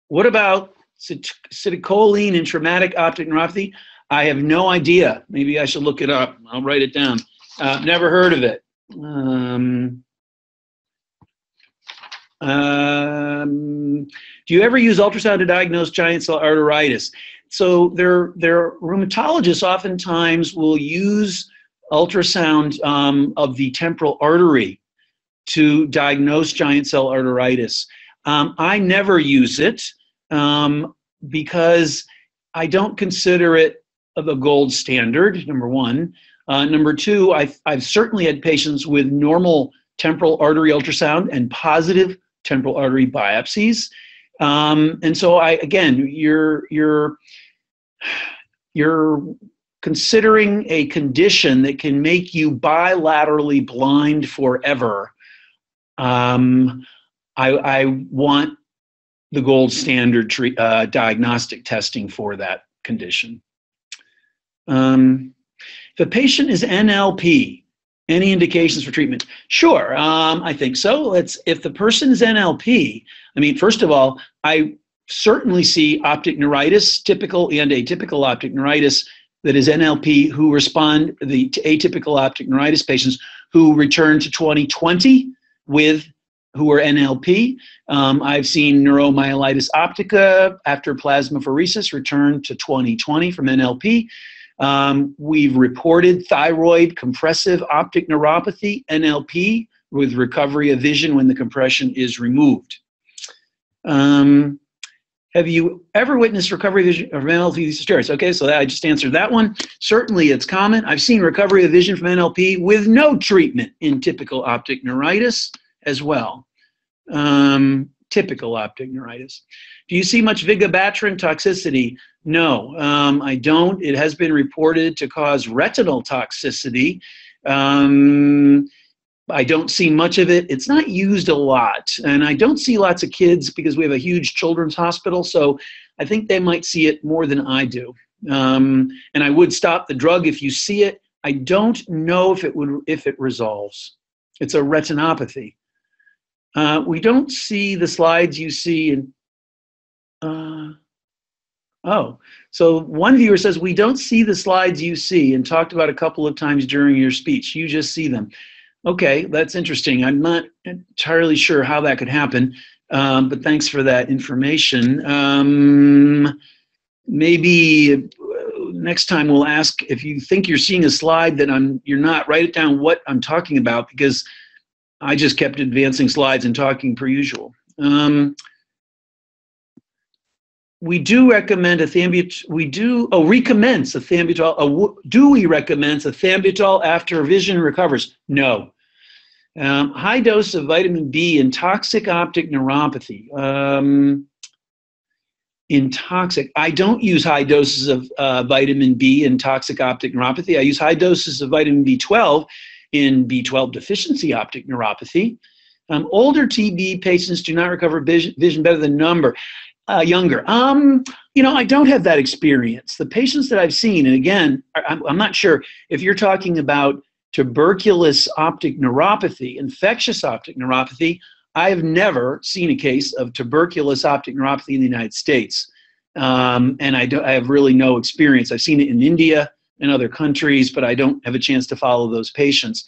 what about citicoline and traumatic optic neuropathy? I have no idea. Maybe I should look it up. I'll write it down. Uh, never heard of it. Um, um, do you ever use ultrasound to diagnose giant cell arteritis? So their their rheumatologists oftentimes will use ultrasound um, of the temporal artery to diagnose giant cell arteritis. Um, I never use it um, because I don't consider it the gold standard, number one. Uh, number two, I've, I've certainly had patients with normal temporal artery ultrasound and positive temporal artery biopsies. Um, and so I, again, you're, you're, you're considering a condition that can make you bilaterally blind forever. Um, I, I want the gold standard uh, diagnostic testing for that condition. Um, if a patient is NLP, any indications for treatment? Sure, um, I think so. Let's. If the person is NLP, I mean, first of all, I certainly see optic neuritis, typical and atypical optic neuritis that is NLP who respond the atypical optic neuritis patients who return to 2020 with who are NLP. Um, I've seen neuromyelitis optica after plasmapheresis return to 2020 from NLP. Um, we've reported thyroid compressive optic neuropathy, NLP, with recovery of vision when the compression is removed. Um, have you ever witnessed recovery of NLP steroids? Okay, so I just answered that one. Certainly it's common. I've seen recovery of vision from NLP with no treatment in typical optic neuritis as well. Um, typical optic neuritis. Do you see much vigabatrin toxicity? No, um, I don't. It has been reported to cause retinal toxicity. Um, I don't see much of it. It's not used a lot. And I don't see lots of kids because we have a huge children's hospital. So I think they might see it more than I do. Um, and I would stop the drug if you see it. I don't know if it would if it resolves. It's a retinopathy. Uh, we don't see the slides you see in. Uh, oh, so one viewer says we don't see the slides you see and talked about a couple of times during your speech. You just see them. Okay, that's interesting. I'm not entirely sure how that could happen, um, but thanks for that information. Um, maybe uh, next time we'll ask if you think you're seeing a slide that I'm you're not. Write it down what I'm talking about because I just kept advancing slides and talking per usual. Um, we do recommend ethambutol. We do oh recommends ethambutol. do we recommend ethambutol after vision recovers? No. Um, high dose of vitamin B in toxic optic neuropathy. Um, in toxic, I don't use high doses of uh, vitamin B in toxic optic neuropathy. I use high doses of vitamin B12 in B12 deficiency optic neuropathy. Um, older TB patients do not recover vision, vision better than number. Uh, younger. Um, you know, I don't have that experience. The patients that I've seen, and again, I'm, I'm not sure if you're talking about tuberculous optic neuropathy, infectious optic neuropathy, I have never seen a case of tuberculous optic neuropathy in the United States. Um, and I, do, I have really no experience. I've seen it in India and other countries, but I don't have a chance to follow those patients.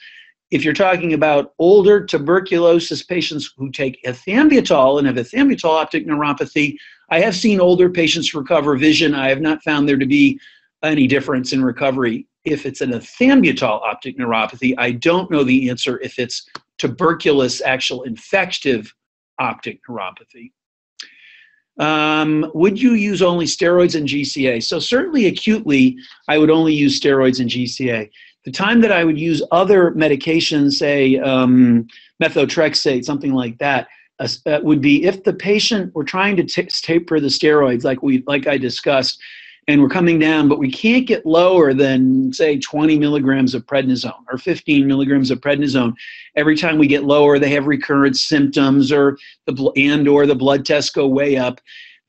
If you're talking about older tuberculosis patients who take ethambutol and have ethambutol optic neuropathy, I have seen older patients recover vision. I have not found there to be any difference in recovery if it's an ethambutol optic neuropathy. I don't know the answer if it's tuberculous actual infective optic neuropathy. Um, would you use only steroids and GCA? So certainly acutely, I would only use steroids and GCA. The time that I would use other medications, say um, methotrexate, something like that, uh, would be if the patient were trying to t- taper the steroids, like we, like I discussed, and we're coming down, but we can't get lower than say 20 milligrams of prednisone or 15 milligrams of prednisone. Every time we get lower, they have recurrent symptoms, or the and or the blood tests go way up.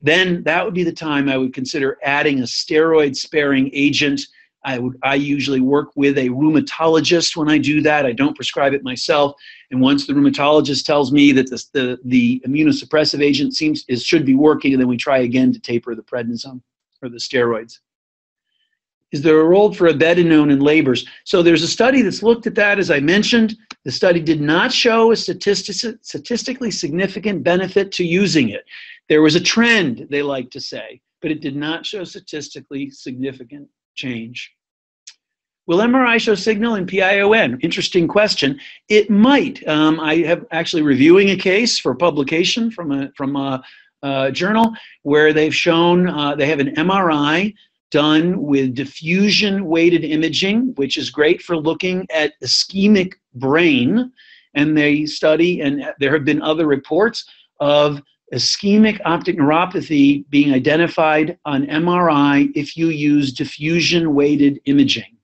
Then that would be the time I would consider adding a steroid-sparing agent. I would I usually work with a rheumatologist when I do that. I don't prescribe it myself. And once the rheumatologist tells me that the the, the immunosuppressive agent seems is should be working, then we try again to taper the prednisone or the steroids. Is there a role for idebenone in Leber's? So there's a study that's looked at that, as I mentioned. The study did not show a statistic, statistically significant benefit to using it. There was a trend, they like to say, but it did not show statistically significant change. Will MRI show signal in PION? Interesting question. It might. Um, I have actually reviewing a case for publication from a from a uh, journal where they've shown uh, they have an MRI done with diffusion weighted imaging, which is great for looking at ischemic brain. And they study, and there have been other reports of ischemic optic neuropathy being identified on MRI if you use diffusion weighted imaging.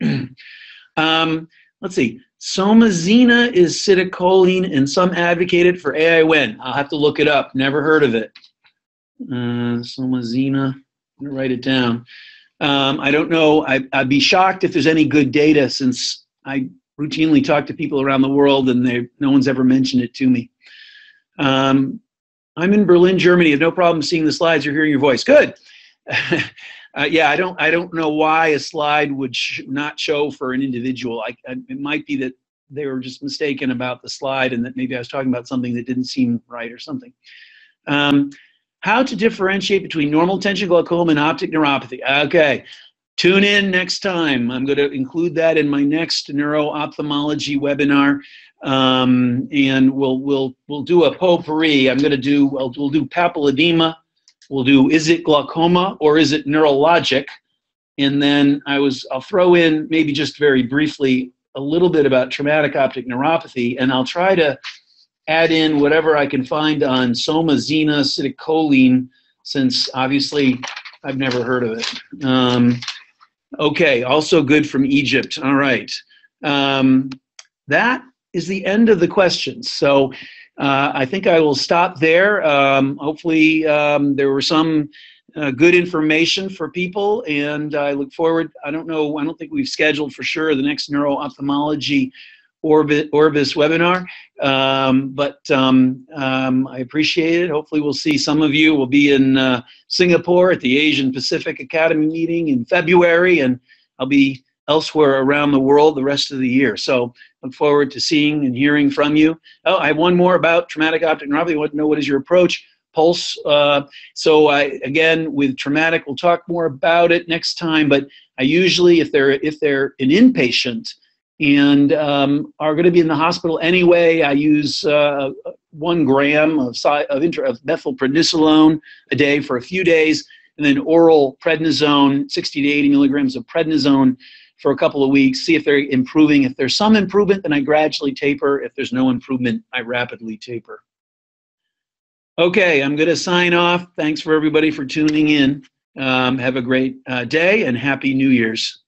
(clears throat) um, let's see. Somazina is citicoline, and some advocate it for AION. I'll have to look it up. Never heard of it. Uh, Somazina. I'm write it down. Um, I don't know. I, would be shocked if there's any good data since I routinely talk to people around the world and they, no one's ever mentioned it to me. Um, I'm in Berlin, Germany. I have no problem seeing the slides or hearing your voice. Good. (laughs) uh, yeah, I don't I don't know why a slide would sh- not show for an individual. I, I, it might be that they were just mistaken about the slide and that maybe I was talking about something that didn't seem right or something. Um, how to differentiate between normal tension glaucoma and optic neuropathy. Okay, tune in next time. I'm going to include that in my next neuro-ophthalmology webinar. Um, and we'll we'll we'll do a potpourri. I'm going to do we'll, we'll do papilledema, We'll do is it glaucoma or is it neurologic? And then I was I'll throw in maybe just very briefly a little bit about traumatic optic neuropathy, and I'll try to add in whatever I can find on soma, somazina citicoline, since obviously I've never heard of it. Um, okay, also good from Egypt. All right. Um, that is the end of the questions. So uh, I think I will stop there. Um, hopefully, um, there were some uh, good information for people, and I look forward. I don't know. I don't think we've scheduled for sure the next neuro ophthalmology Orbit, Orbis webinar, um, but um, um, I appreciate it. Hopefully, we'll see some of you. We'll be in uh, Singapore at the Asian Pacific Academy meeting in February, and I'll be elsewhere around the world the rest of the year. So look forward to seeing and hearing from you. Oh, I have one more about traumatic optic neuropathy. I want to know what is your approach? Pulse. Uh, so I, again, with traumatic, we'll talk more about it next time. But I usually, if they're if they're an inpatient and um, are going to be in the hospital anyway, I use uh, one gram of, of, intra, of methylprednisolone a day for a few days, and then oral prednisone, 60 to 80 milligrams of prednisone for a couple of weeks, see if they're improving. If there's some improvement, then I gradually taper. If there's no improvement, I rapidly taper. Okay, I'm going to sign off. Thanks for everybody for tuning in. Um, have a great uh, day and Happy New Year's.